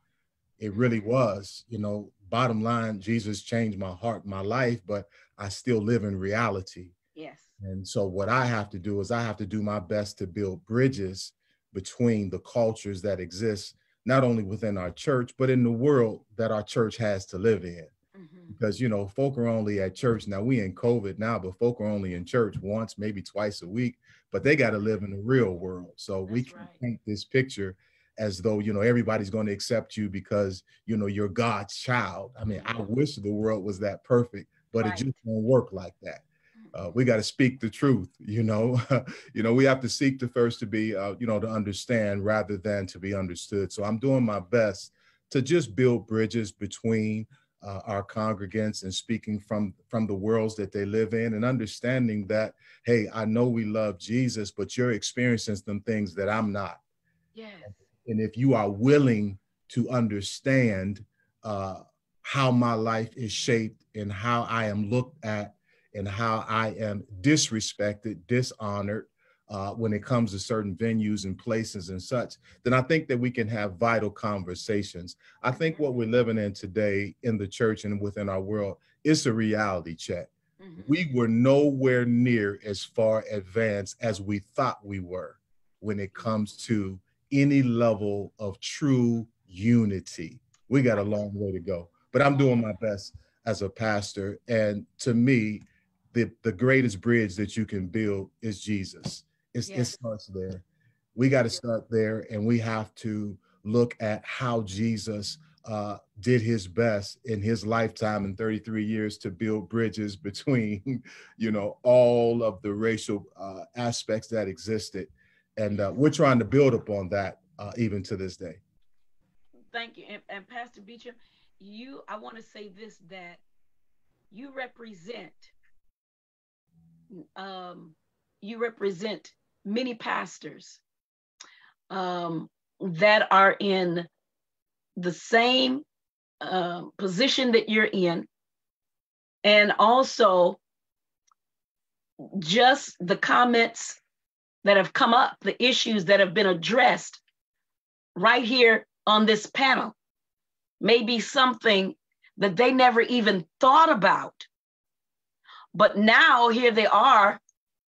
S2: It really was, you know, bottom line, Jesus changed my heart, my life, but I still live in reality.
S1: Yes.
S2: And so what I have to do is I have to do my best to build bridges between the cultures that exist, not only within our church, but in the world that our church has to live in. Mm-hmm. Because, you know, folk are only at church. Now we in COVID now, but folk are only in church once, maybe twice a week, but they got to live in the real world. So That's we can right. paint this picture as though, you know, everybody's going to accept you because, you know, you're God's child. I mean, I mm-hmm. wish the world was that perfect, but right. it just won't work like that. Uh, we got to speak the truth you know [laughs] you know we have to seek the first to be uh, you know to understand rather than to be understood so i'm doing my best to just build bridges between uh, our congregants and speaking from from the worlds that they live in and understanding that hey i know we love jesus but you're experiencing some things that i'm not
S1: yes.
S2: and if you are willing to understand uh, how my life is shaped and how i am looked at and how I am disrespected, dishonored uh, when it comes to certain venues and places and such, then I think that we can have vital conversations. I think what we're living in today in the church and within our world is a reality check. Mm-hmm. We were nowhere near as far advanced as we thought we were when it comes to any level of true unity. We got a long way to go, but I'm doing my best as a pastor. And to me, the, the greatest bridge that you can build is Jesus. It's, yes. It starts there. We got to start there, and we have to look at how Jesus uh, did his best in his lifetime in 33 years to build bridges [laughs] between, you know, all of the racial uh, aspects that existed, and uh, we're trying to build upon that uh, even to this day.
S1: Thank you, and, and Pastor Beecham, you. I want to say this that you represent um, you represent many pastors um, that are in the same uh, position that you're in, and also just the comments that have come up, the issues that have been addressed right here on this panel may be something that they never even thought about but now here they are.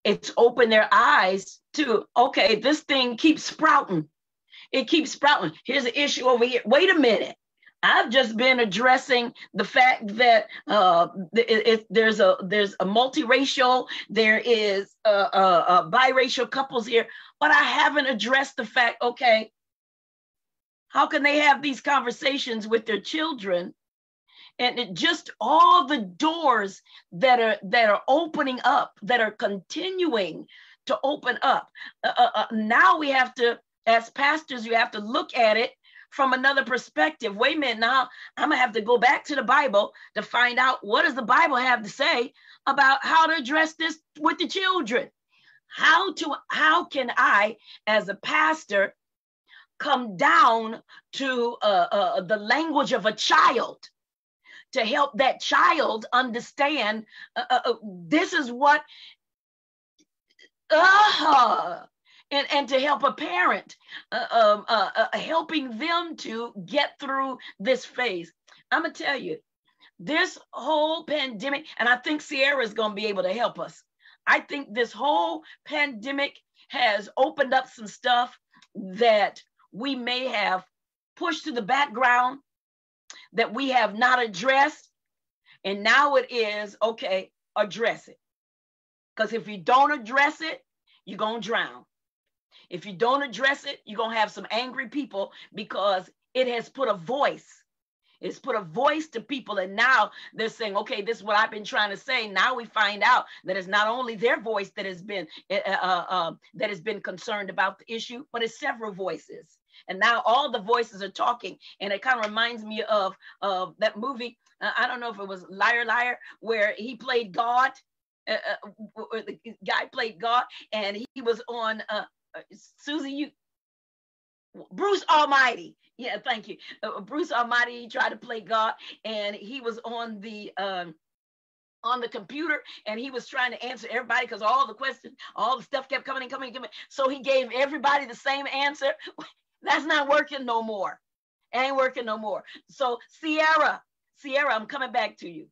S1: It's opened their eyes to, okay, this thing keeps sprouting. It keeps sprouting. Here's an issue over here. Wait a minute. I've just been addressing the fact that uh, it, it, there's a there's a multiracial, there is a, a, a biracial couples here, but I haven't addressed the fact. Okay, how can they have these conversations with their children and it just all the doors that are that are opening up that are continuing to open up. Uh, uh, uh, now we have to as pastors you have to look at it from another perspective. Wait a minute now i'm gonna have to go back to the bible to find out what does the bible have to say about how to address this with the children. How to how can i as a pastor come down to uh, uh, the language of a child to help that child understand uh, uh, uh, this is what uh, and, and to help a parent uh, um, uh, uh, helping them to get through this phase i'm gonna tell you this whole pandemic and i think sierra is gonna be able to help us i think this whole pandemic has opened up some stuff that we may have pushed to the background that we have not addressed. And now it is okay, address it. Because if you don't address it, you're going to drown. If you don't address it, you're going to have some angry people because it has put a voice It's put a voice to people, and now they're saying, "Okay, this is what I've been trying to say." Now we find out that it's not only their voice that has been uh, uh, uh, that has been concerned about the issue, but it's several voices. And now all the voices are talking, and it kind of reminds me of of that movie. Uh, I don't know if it was Liar Liar, where he played God. Uh, uh, the guy played God, and he was on uh, Susie. You Bruce Almighty. Yeah, thank you. Uh, Bruce Almighty tried to play God, and he was on the um, on the computer, and he was trying to answer everybody because all the questions, all the stuff kept coming and coming and coming. So he gave everybody the same answer. [laughs] That's not working no more. ain't working no more. So Sierra, Sierra, I'm coming back to you.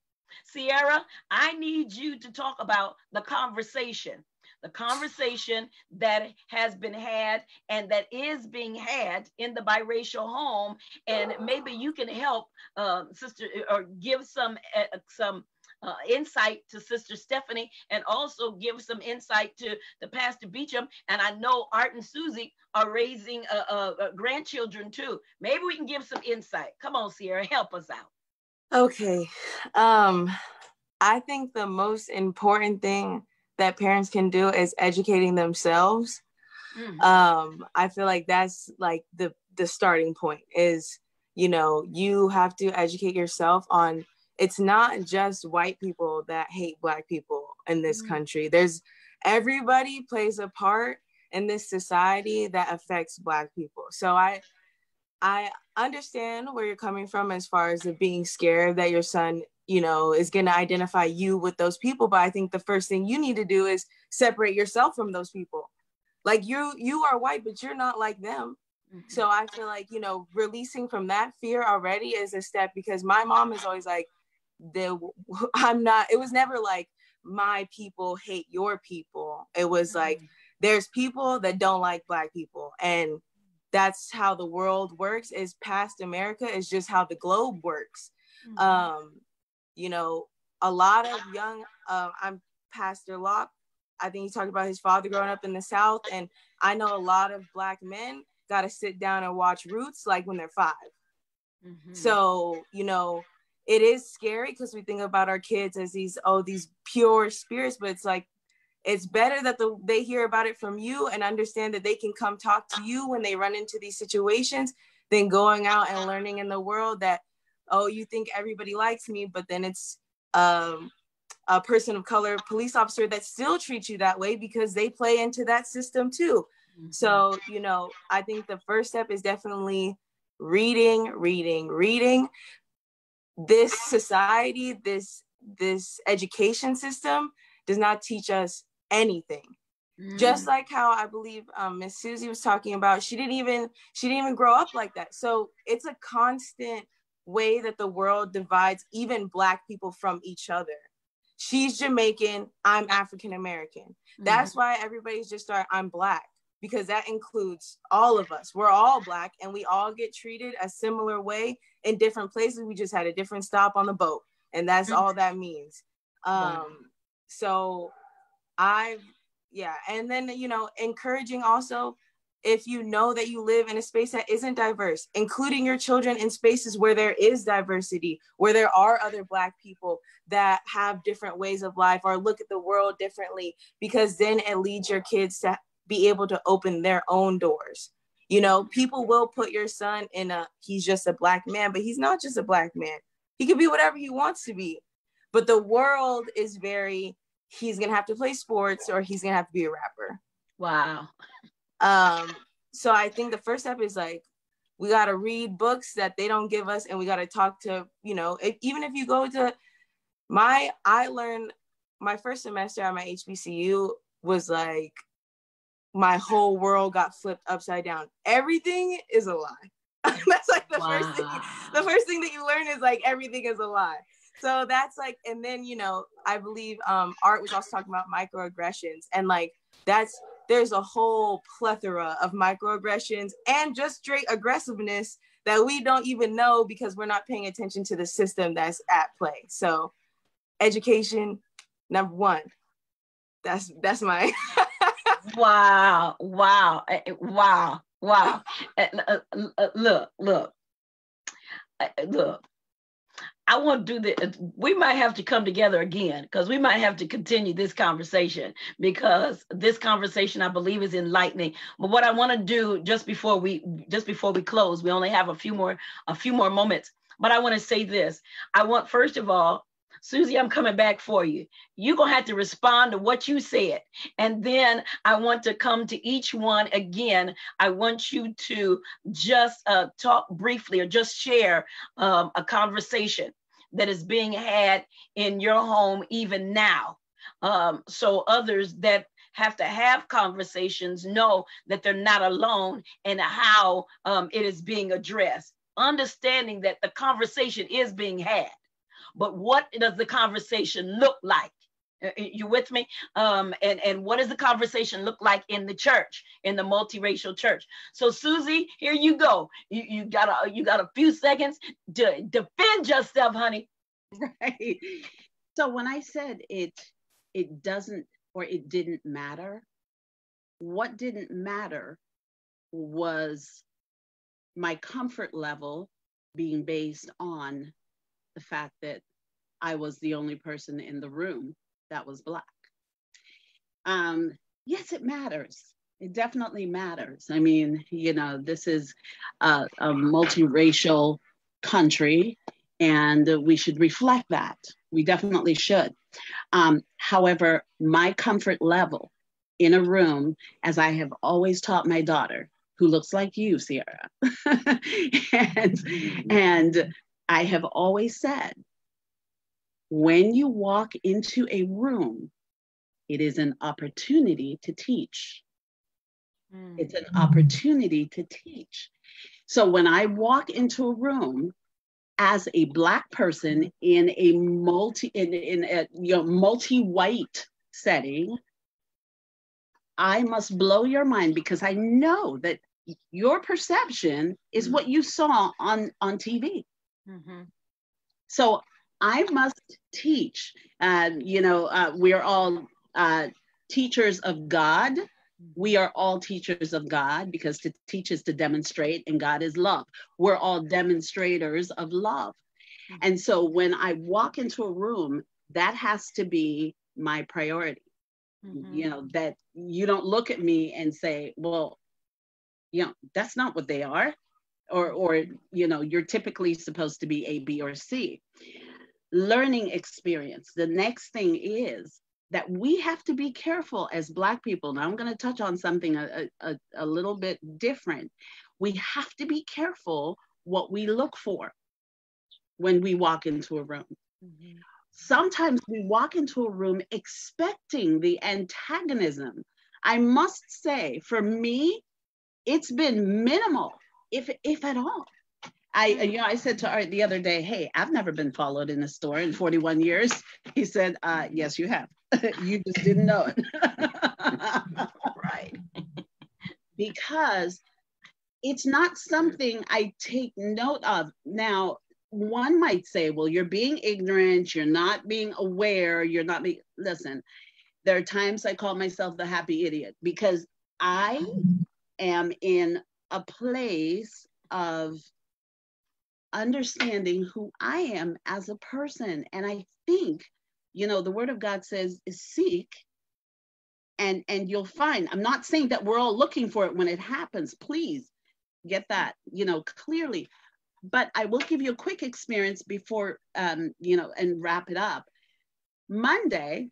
S1: Sierra, I need you to talk about the conversation the conversation that has been had and that is being had in the biracial home. And maybe you can help, uh, sister, or give some uh, some. Uh, insight to Sister Stephanie and also give some insight to the Pastor Beecham. And I know Art and Susie are raising uh, uh, grandchildren too. Maybe we can give some insight. Come on, Sierra, help us out.
S6: Okay. Um, I think the most important thing that parents can do is educating themselves. Mm. Um, I feel like that's like the the starting point is, you know, you have to educate yourself on it's not just white people that hate black people in this mm. country. There's everybody plays a part in this society that affects black people. So I I understand where you're coming from as far as being scared that your son you know is going to identify you with those people but i think the first thing you need to do is separate yourself from those people like you you are white but you're not like them mm-hmm. so i feel like you know releasing from that fear already is a step because my mom is always like the [laughs] i'm not it was never like my people hate your people it was mm-hmm. like there's people that don't like black people and that's how the world works is past america is just how the globe works mm-hmm. um you know, a lot of young, uh, I'm Pastor Locke. I think he talked about his father growing up in the South. And I know a lot of Black men got to sit down and watch Roots like when they're 5 mm-hmm. So, you know, it is scary because we think about our kids as these, oh, these pure spirits, but it's like, it's better that the, they hear about it from you and understand that they can come talk to you when they run into these situations than going out and learning in the world that oh, you think everybody likes me, but then it's um, a person of color police officer that still treats you that way because they play into that system too. Mm-hmm. So, you know, I think the first step is definitely reading, reading, reading. This society, this this education system does not teach us anything. Mm. Just like how I believe um, Miss Susie was talking about, she didn't even she didn't even grow up like that. So it's a constant way that the world divides even Black people from each other. She's Jamaican, I'm African American. Mm-hmm. That's why everybody's just start, I'm Black, because that includes all of us. We're all Black and we all get treated a similar way in different places. We just had a different stop on the boat, and that's all that means. Um, so I've, yeah, and then, you know, encouraging also if you know that you live in a space that isn't diverse, including your children in spaces where there is diversity, where there are other Black people that have different ways of life or look at the world differently, because then it leads your kids to be able to open their own doors. You know, people will put your son in a, he's just a Black man, but he's not just a Black man. He can be whatever he wants to be. But the world is very, he's going to have to play sports or he's going to have to be a rapper.
S1: Wow.
S6: Um, so I think the first step is like we got to read books that they don't give us, and we got to talk to you know if, even if you go to my I learned my first semester at my HBCU was like my whole world got flipped upside down. Everything is a lie. [laughs] that's like the wow. first thing. The first thing that you learn is like everything is a lie. So that's like, and then you know, I believe um, art was also talking about microaggressions, and like that's there's a whole plethora of microaggressions and just straight aggressiveness that we don't even know because we're not paying attention to the system that's at play. So, education, number one. That's that's my. [laughs]
S1: wow! Wow! Eh, eh, wow! Wow! Eh, look! Look! look! I want to do this. We might have to come together again because we might have to continue this conversation because this conversation, I believe, is enlightening. But what I want to do just before we just before we close, we only have a few more a few more moments. But I want to say this. I want first of all Susie, I'm coming back for you. You're to have to respond to what you said. And then I want to come to each one again. I want you to just uh, talk briefly or just share um, a conversation that is being had in your home even now. Um, so others that have to have conversations know that they're not alone and how um, it is being addressed. Understanding that the conversation is being had but what does the conversation look like? Uh, uh, you with me? Um, and, and what does the conversation look like in the church, in the multiracial church? So Susie, here you go. You, you got a you got a few seconds to defend yourself, honey.
S4: Right. So when I said it, it doesn't or it didn't matter. What didn't matter was my comfort level being based on the fact that I was the only person in the room that was Black. Um, yes, it matters. It definitely matters. I mean, you know, this is a, a multiracial country, and we should reflect that. We definitely should. Um, however, my comfort level in a room, as I have always taught my daughter, who looks like you, Sierra, [laughs] and, and I have always said when you walk into a room, it is an opportunity to teach. Mm. It's an opportunity to teach. So when I walk into a room as a black person in a multi in, in a you know multi-white setting, I must blow your mind because I know that your perception is mm. what you saw on on TV. Mm-hmm. So I must teach. Uh, you know, uh, we're all uh, teachers of God. We are all teachers of God because to teach is to demonstrate, and God is love. We're all demonstrators of love. And so when I walk into a room, that has to be my priority. Mm-hmm. You know, that you don't look at me and say, well, you know, that's not what they are or or you know you're typically supposed to be a b or c learning experience. The next thing is that we have to be careful as black people. Now i'm going to touch on something a, a, a little bit different. We have to be careful what we look for when we walk into a room. Mm-hmm. sometimes we walk into a room expecting the antagonism. I must say for me it's been minimal if if at all. I you know I said to Art the other day, hey, I've never been followed in a store in 41 years. [laughs] He said, uh, yes, you have. [laughs] you just didn't know it. [laughs] right. because it's not something I take note of. Now, one might say, well, you're being ignorant, you're not being aware, you're not being, listen, there are times I call myself the happy idiot because I am in a place of understanding who I am as a person. And I think, you know, the word of God says is seek and and you'll find. I'm not saying that we're all looking for it when it happens. Please get that, you know, clearly. But I will give you a quick experience before um, you know, and wrap it up. Monday,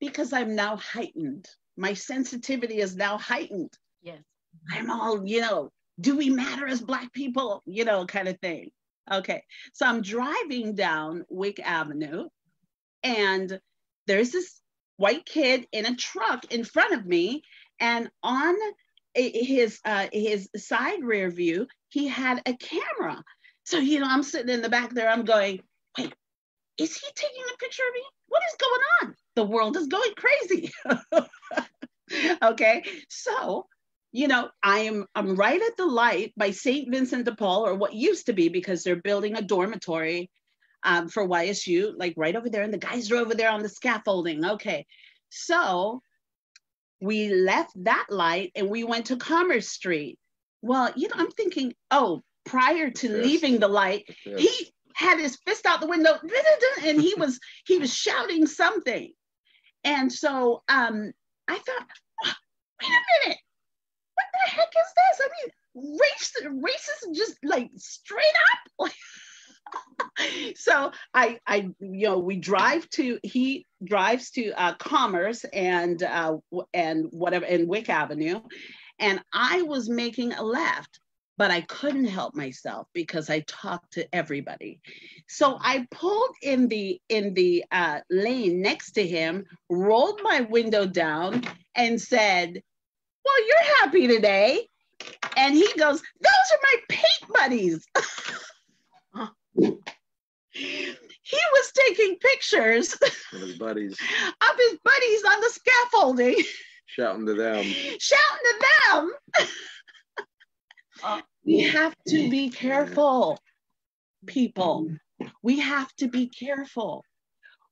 S4: because I'm now heightened, my sensitivity is now heightened.
S1: Yes.
S4: I'm all, you know, do we matter as Black people? You know, kind of thing. Okay. So I'm driving down Wick Avenue and there's this white kid in a truck in front of me. And on his uh, his side rear view, he had a camera. So, you know, I'm sitting in the back there, I'm going, wait, is he taking a picture of me? What is going on? The world is going crazy. [laughs] okay. So you know, I am I'm right at the light by St. Vincent de Paul, or what used to be, because they're building a dormitory um, for YSU, like right over there, and the guys are over there on the scaffolding. Okay, so we left that light and we went to Commerce Street. Well, you know, I'm thinking, oh, prior to yes. leaving the light, yes. he had his fist out the window [laughs] and he was he was shouting something. And so um, I thought, oh, wait a minute, the heck is this? I mean, race racist just like straight up. [laughs] so I, I, you know, we drive to. He drives to uh, Commerce and uh, and whatever in Wick Avenue, and I was making a left, but I couldn't help myself because I talked to everybody. So I pulled in the in the uh, lane next to him, rolled my window down, and said, "Well, you're happy today." And he goes, "Those are my paint buddies." [laughs] he was taking pictures
S3: of his buddies. [laughs]
S4: of his buddies on the scaffolding.
S3: Shouting to them.
S4: Shouting to them. Uh, we have to be careful people. We have to be careful.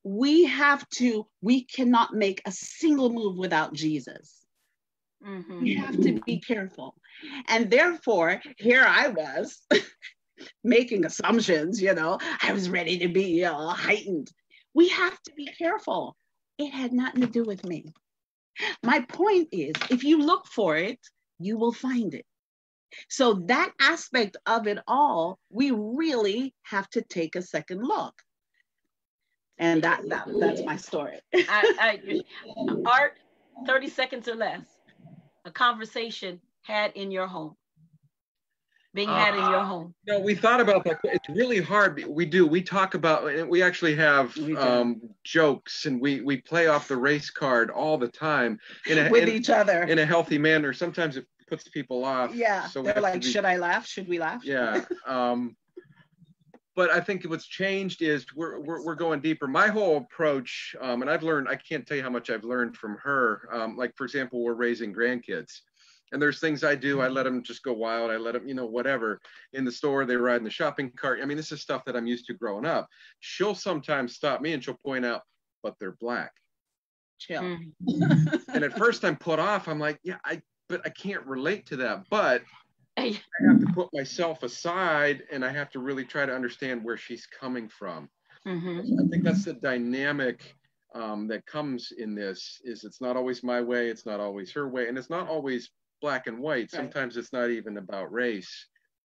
S4: We have to we cannot make a single move without jesus mm-hmm. we have to be careful and therefore here i was [laughs] making assumptions, you know, I was ready to be uh, heightened. We have to be careful. It had nothing to do with me. My point is, if you look for it, you will find it. So, that aspect of it all, we really have to take a second look. And that, that that's my story. I,
S1: I, [laughs] art, 30 seconds or less, a conversation had in your home being had uh, in your uh, home?
S3: No, we thought about that. It's really hard. We do. We talk about. We actually have um, jokes, and we we play off the race card all the time
S4: in a, [laughs] with in, each other
S3: in a healthy manner. Sometimes it puts people off.
S4: Yeah. So they're like, be, should I laugh? Should we laugh?
S3: Yeah. [laughs] Um, but I think what's changed is we're, we're, we're going deeper. My whole approach, um, and I've learned, I can't tell you how much I've learned from her. Um, like, for example, we're raising grandkids and there's things I do. I let them just go wild. I let them, you know, whatever. In the store, they ride in the shopping cart. I mean, this is stuff that I'm used to growing up. She'll sometimes stop me and she'll point out, but they're black.
S4: Chill. Mm.
S3: and at first I'm put off. I'm like, yeah, I, but I can't relate to that. But I have to put myself aside and I have to really try to understand where she's coming from. Mm-hmm. I think that's the dynamic um, that comes in this is it's not always my way, it's not always her way, and it's not always black and white. Right. Sometimes it's not even about race.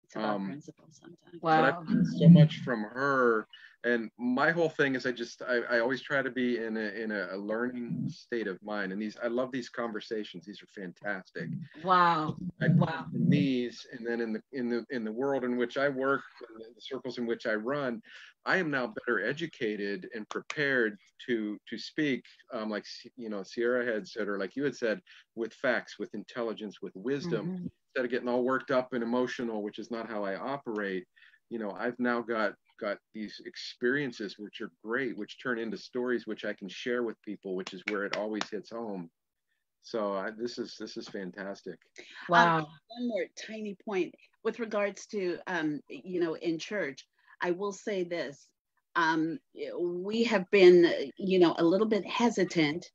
S4: It's about um, principles sometimes.
S3: Wow. But so much from her and my whole thing is I just I, I always try to be in a in a, a, learning state of mind and these I love these conversations these are fantastic
S1: wow
S3: I wow in these and then in the in the in the world in which I work the circles in which I run I am now better educated and prepared to to speak um, like you know Sierra had said or like you had said with facts with intelligence with wisdom mm-hmm. Instead of getting all worked up and emotional which is not how I operate you know I've now got got these experiences which are great, which turn into stories which I can share with people, which is where it always hits home. So uh, this is this is fantastic.
S4: Wow. Um, one more tiny point with regards to um, you know in church, I will say this: um, we have been you know a little bit hesitant,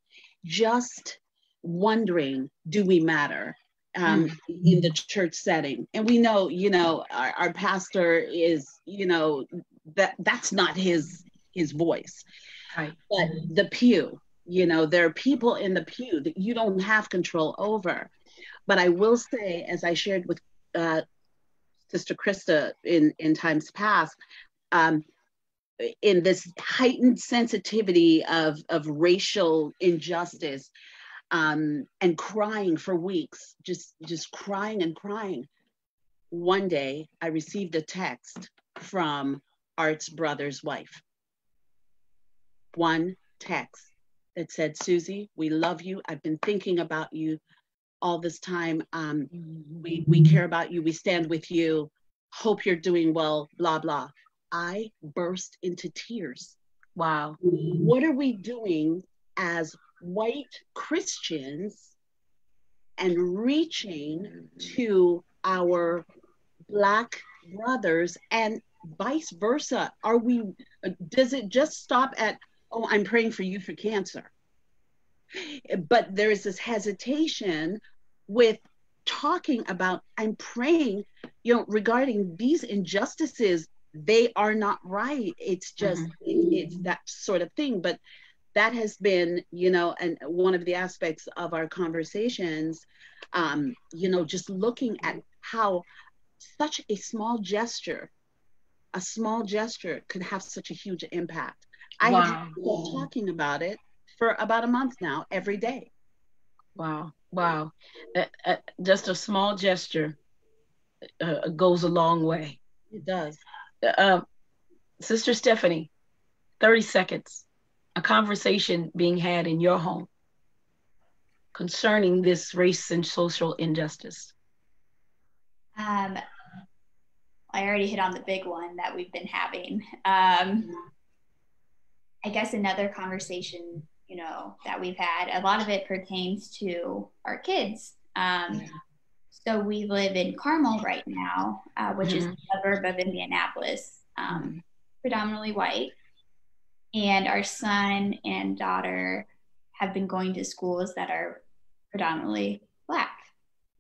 S4: just wondering, do we matter? Um, mm. in the church setting. And we know, you know, our, our pastor is, you know, that that's not his his voice. Right. But the pew, you know, there are people in the pew that you don't have control over. But I will say, as I shared with uh, Sister Krista in in times past, um, in this heightened sensitivity of of racial injustice, um, and crying for weeks, just just crying and crying. One day, I received a text from Art's brother's wife. One text that said, Susie, we love you. I've been thinking about you all this time. Um, we, we care about you. We stand with you. Hope you're doing well, blah, blah. I burst into tears.
S1: Wow.
S4: What are we doing as white Christians and reaching to our Black brothers and vice versa? Are we, does it just stop at, oh, I'm praying for you for cancer? But there is this hesitation with talking about, I'm praying, you know, regarding these injustices they are not right. It's just mm-hmm. it, it's that sort of thing. But that has been, you know, and one of the aspects of our conversations, um, you know, just looking at how such a small gesture, a small gesture could have such a huge impact. I wow. have been talking about it for about a month now, every day.
S1: Wow, wow. Uh, uh, just a small gesture uh, goes a long way.
S4: It does.
S1: Uh, Sister Stephanie, 30 seconds. A conversation being had in your home concerning this race and social injustice.
S5: Um, I already hit on the big one that we've been having. Um, I guess another conversation, you know, that we've had, a lot of it pertains to our kids. Um, yeah. So we live in Carmel right now, uh, which mm-hmm. is a suburb of Indianapolis, um, predominantly white. And our son and daughter have been going to schools that are predominantly black.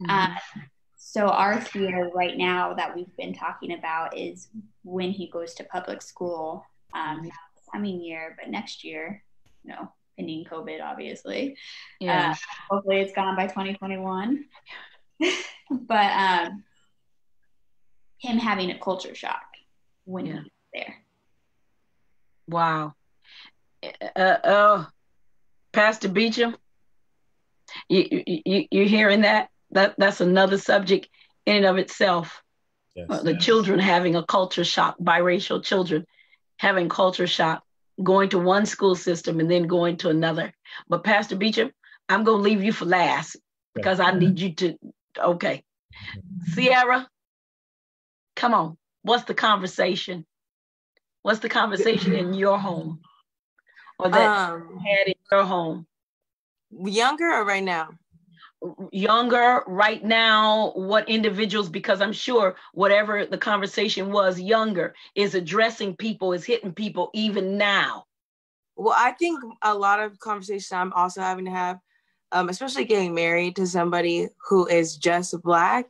S5: Mm-hmm. Uh, so our fear right now that we've been talking about is when he goes to public school, um, not this coming year, but next year, you know, pending COVID, obviously. Yeah. Uh, hopefully it's gone by 2021. [laughs] but um, him having a culture shock when yeah. he's there.
S1: Wow. Uh, uh, Pastor Beecham, you, you, you're hearing that? That that's another subject in and of itself. Yes, uh, the yes. children having a culture shock, biracial children having culture shock, going to one school system and then going to another. But Pastor Beecham, I'm going to leave you for last because I need you to Okay. Sierra, come on. What's the conversation? What's the conversation in your home? Or that um, had in your home?
S6: Younger or right now?
S1: Younger, right now, what individuals, because I'm sure whatever the conversation was, younger, is addressing people, is hitting people even now.
S6: Well, I think a lot of conversations I'm also having to have um, especially getting married to somebody who is just black,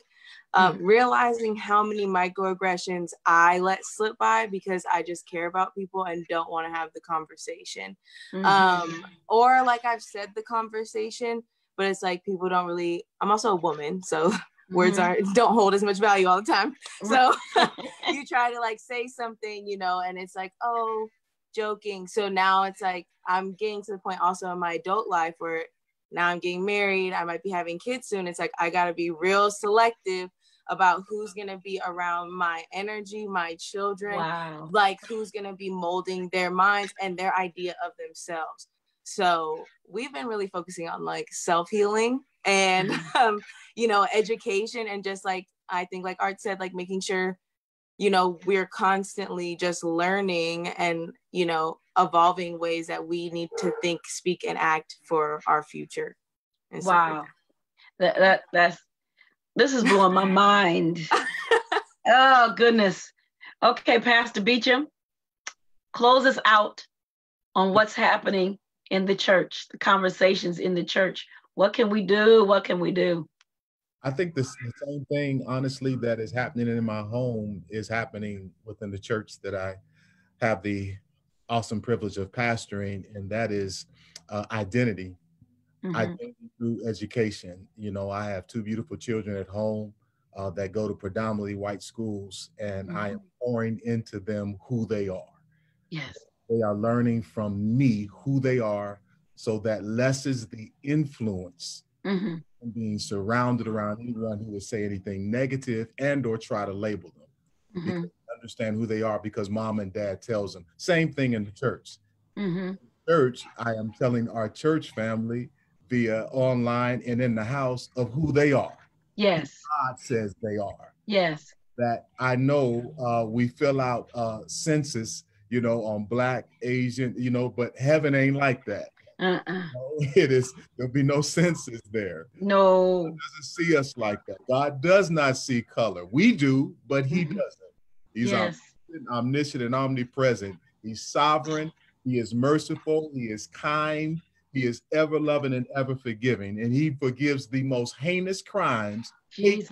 S6: um, mm-hmm. realizing how many microaggressions I let slip by because I just care about people and don't want to have the conversation. Mm-hmm. Um, or like I've said the conversation, but it's like people don't really, I'm also a woman, so [laughs] words mm-hmm. are don't hold as much value all the time. So [laughs] [laughs] you try to like say something, you know, and it's like, oh, joking. So now it's like I'm getting to the point also in my adult life where now I'm getting married, I might be having kids soon. It's like I got to be real selective about who's going to be around my energy, my children, wow. like who's going to be molding their minds and their idea of themselves. So we've been really focusing on like self healing and, mm-hmm. [laughs] um, you know, education and just like, I think, like Art said, like making sure, you know, we're constantly just learning and, you know, evolving ways that we need to think, speak, and act for our future.
S1: Wow, that. that that that's this is blowing my mind. [laughs] oh goodness. Okay, Pastor Beecham, close us out on what's happening in the church, the conversations in the church. What can we do? What can we do?
S2: I think this, the same thing, honestly, that is happening in my home is happening within the church that I have the awesome privilege of pastoring, and that is uh, identity. Mm-hmm. Identity through education. You know, I have two beautiful children at home uh, that go to predominantly white schools, and mm-hmm. I am mm-hmm. pouring into them who they are.
S1: Yes.
S2: They are learning from me who they are, so that lessens the influence mm-hmm. being surrounded around anyone who would say anything negative and or try to label them. Mm-hmm understand who they are because mom and dad tells them. Same thing in the church. Mm-hmm. Church, I am telling our church family via online and in the house of who they are.
S1: Yes.
S2: God says they are.
S1: Yes.
S2: That I know uh, we fill out uh, census, you know, on black, Asian, you know, but heaven ain't like that. Uh-uh. [laughs] it is there'll be no census there.
S1: No.
S2: God doesn't see us like that. God does not see color. We do, but he mm-hmm. doesn't. He's yes. omniscient and omnipresent. He's sovereign. He is merciful. He is kind. He is ever loving and ever forgiving. And he forgives the most heinous crimes, crimes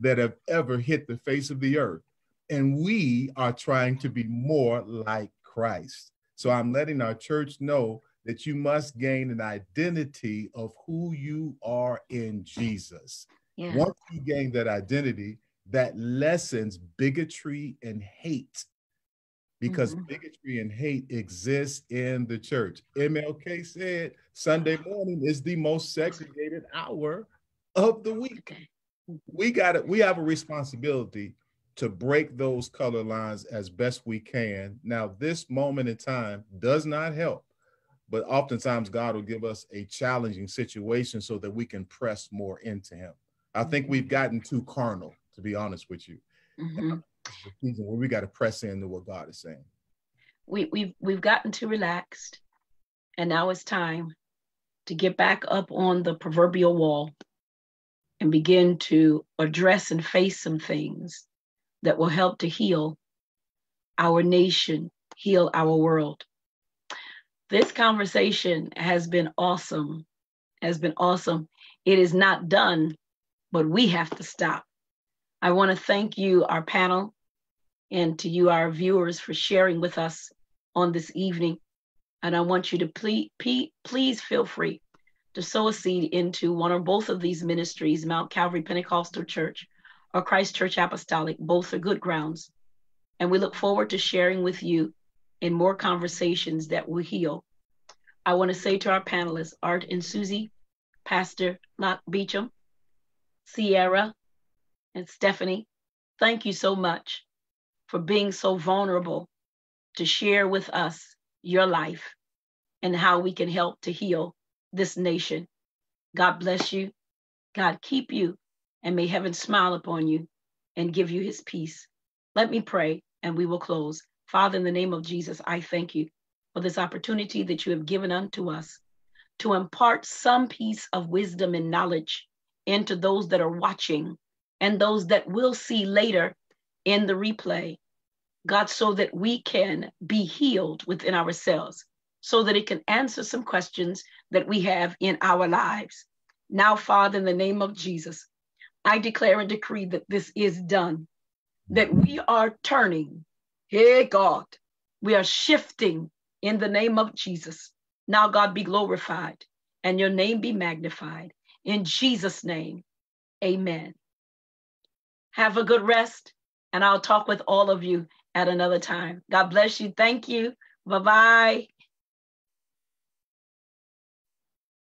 S2: that have ever hit the face of the earth. and we are trying to be more like Christ. So I'm letting our church know that you must gain an identity of who you are in Jesus. Yeah. Once you gain that identity, that lessens bigotry and hate because mm-hmm. bigotry and hate exists in the church. MLK said Sunday morning is the most segregated hour of the week. We got it. We have a responsibility to break those color lines as best we can. Now, this moment in time does not help, but oftentimes God will give us a challenging situation so that we can press more into Him. I think we've gotten too carnal, to be honest with you. Mm-hmm. Where we got to press into what God is saying.
S1: We, we've we've gotten too relaxed, and now it's time to get back up on the proverbial wall and begin to address and face some things that will help to heal our nation, heal our world. This conversation has been awesome, has been awesome. It is not done, but we have to stop. I want to thank you, our panel, and to you, our viewers, for sharing with us on this evening. And I want you to please, please feel free to sow a seed into one or both of these ministries, Mount Calvary Pentecostal Church or Christ Church Apostolic. Both are good grounds. And we look forward to sharing with you in more conversations that will heal. I want to say to our panelists, Art and Susie, Pastor Locke Beecham, Sierra, and Stephanie, thank you so much for being so vulnerable to share with us your life and how we can help to heal this nation. God bless you. God keep you and may heaven smile upon you and give you his peace. Let me pray and we will close. Father, in the name of Jesus, I thank you for this opportunity that you have given unto us to impart some piece of wisdom and knowledge into those that are watching and those that will see later in the replay. God, so that we can be healed within ourselves, so that it can answer some questions that we have in our lives. Now, Father, in the name of Jesus, I declare and decree that this is done, that we are turning. Hey, God, we are shifting in the name of Jesus. Now, God, be glorified and your name be magnified. In Jesus' name, amen. Have a good rest, and I'll talk with all of you at another time. God bless you. Thank you. Bye bye.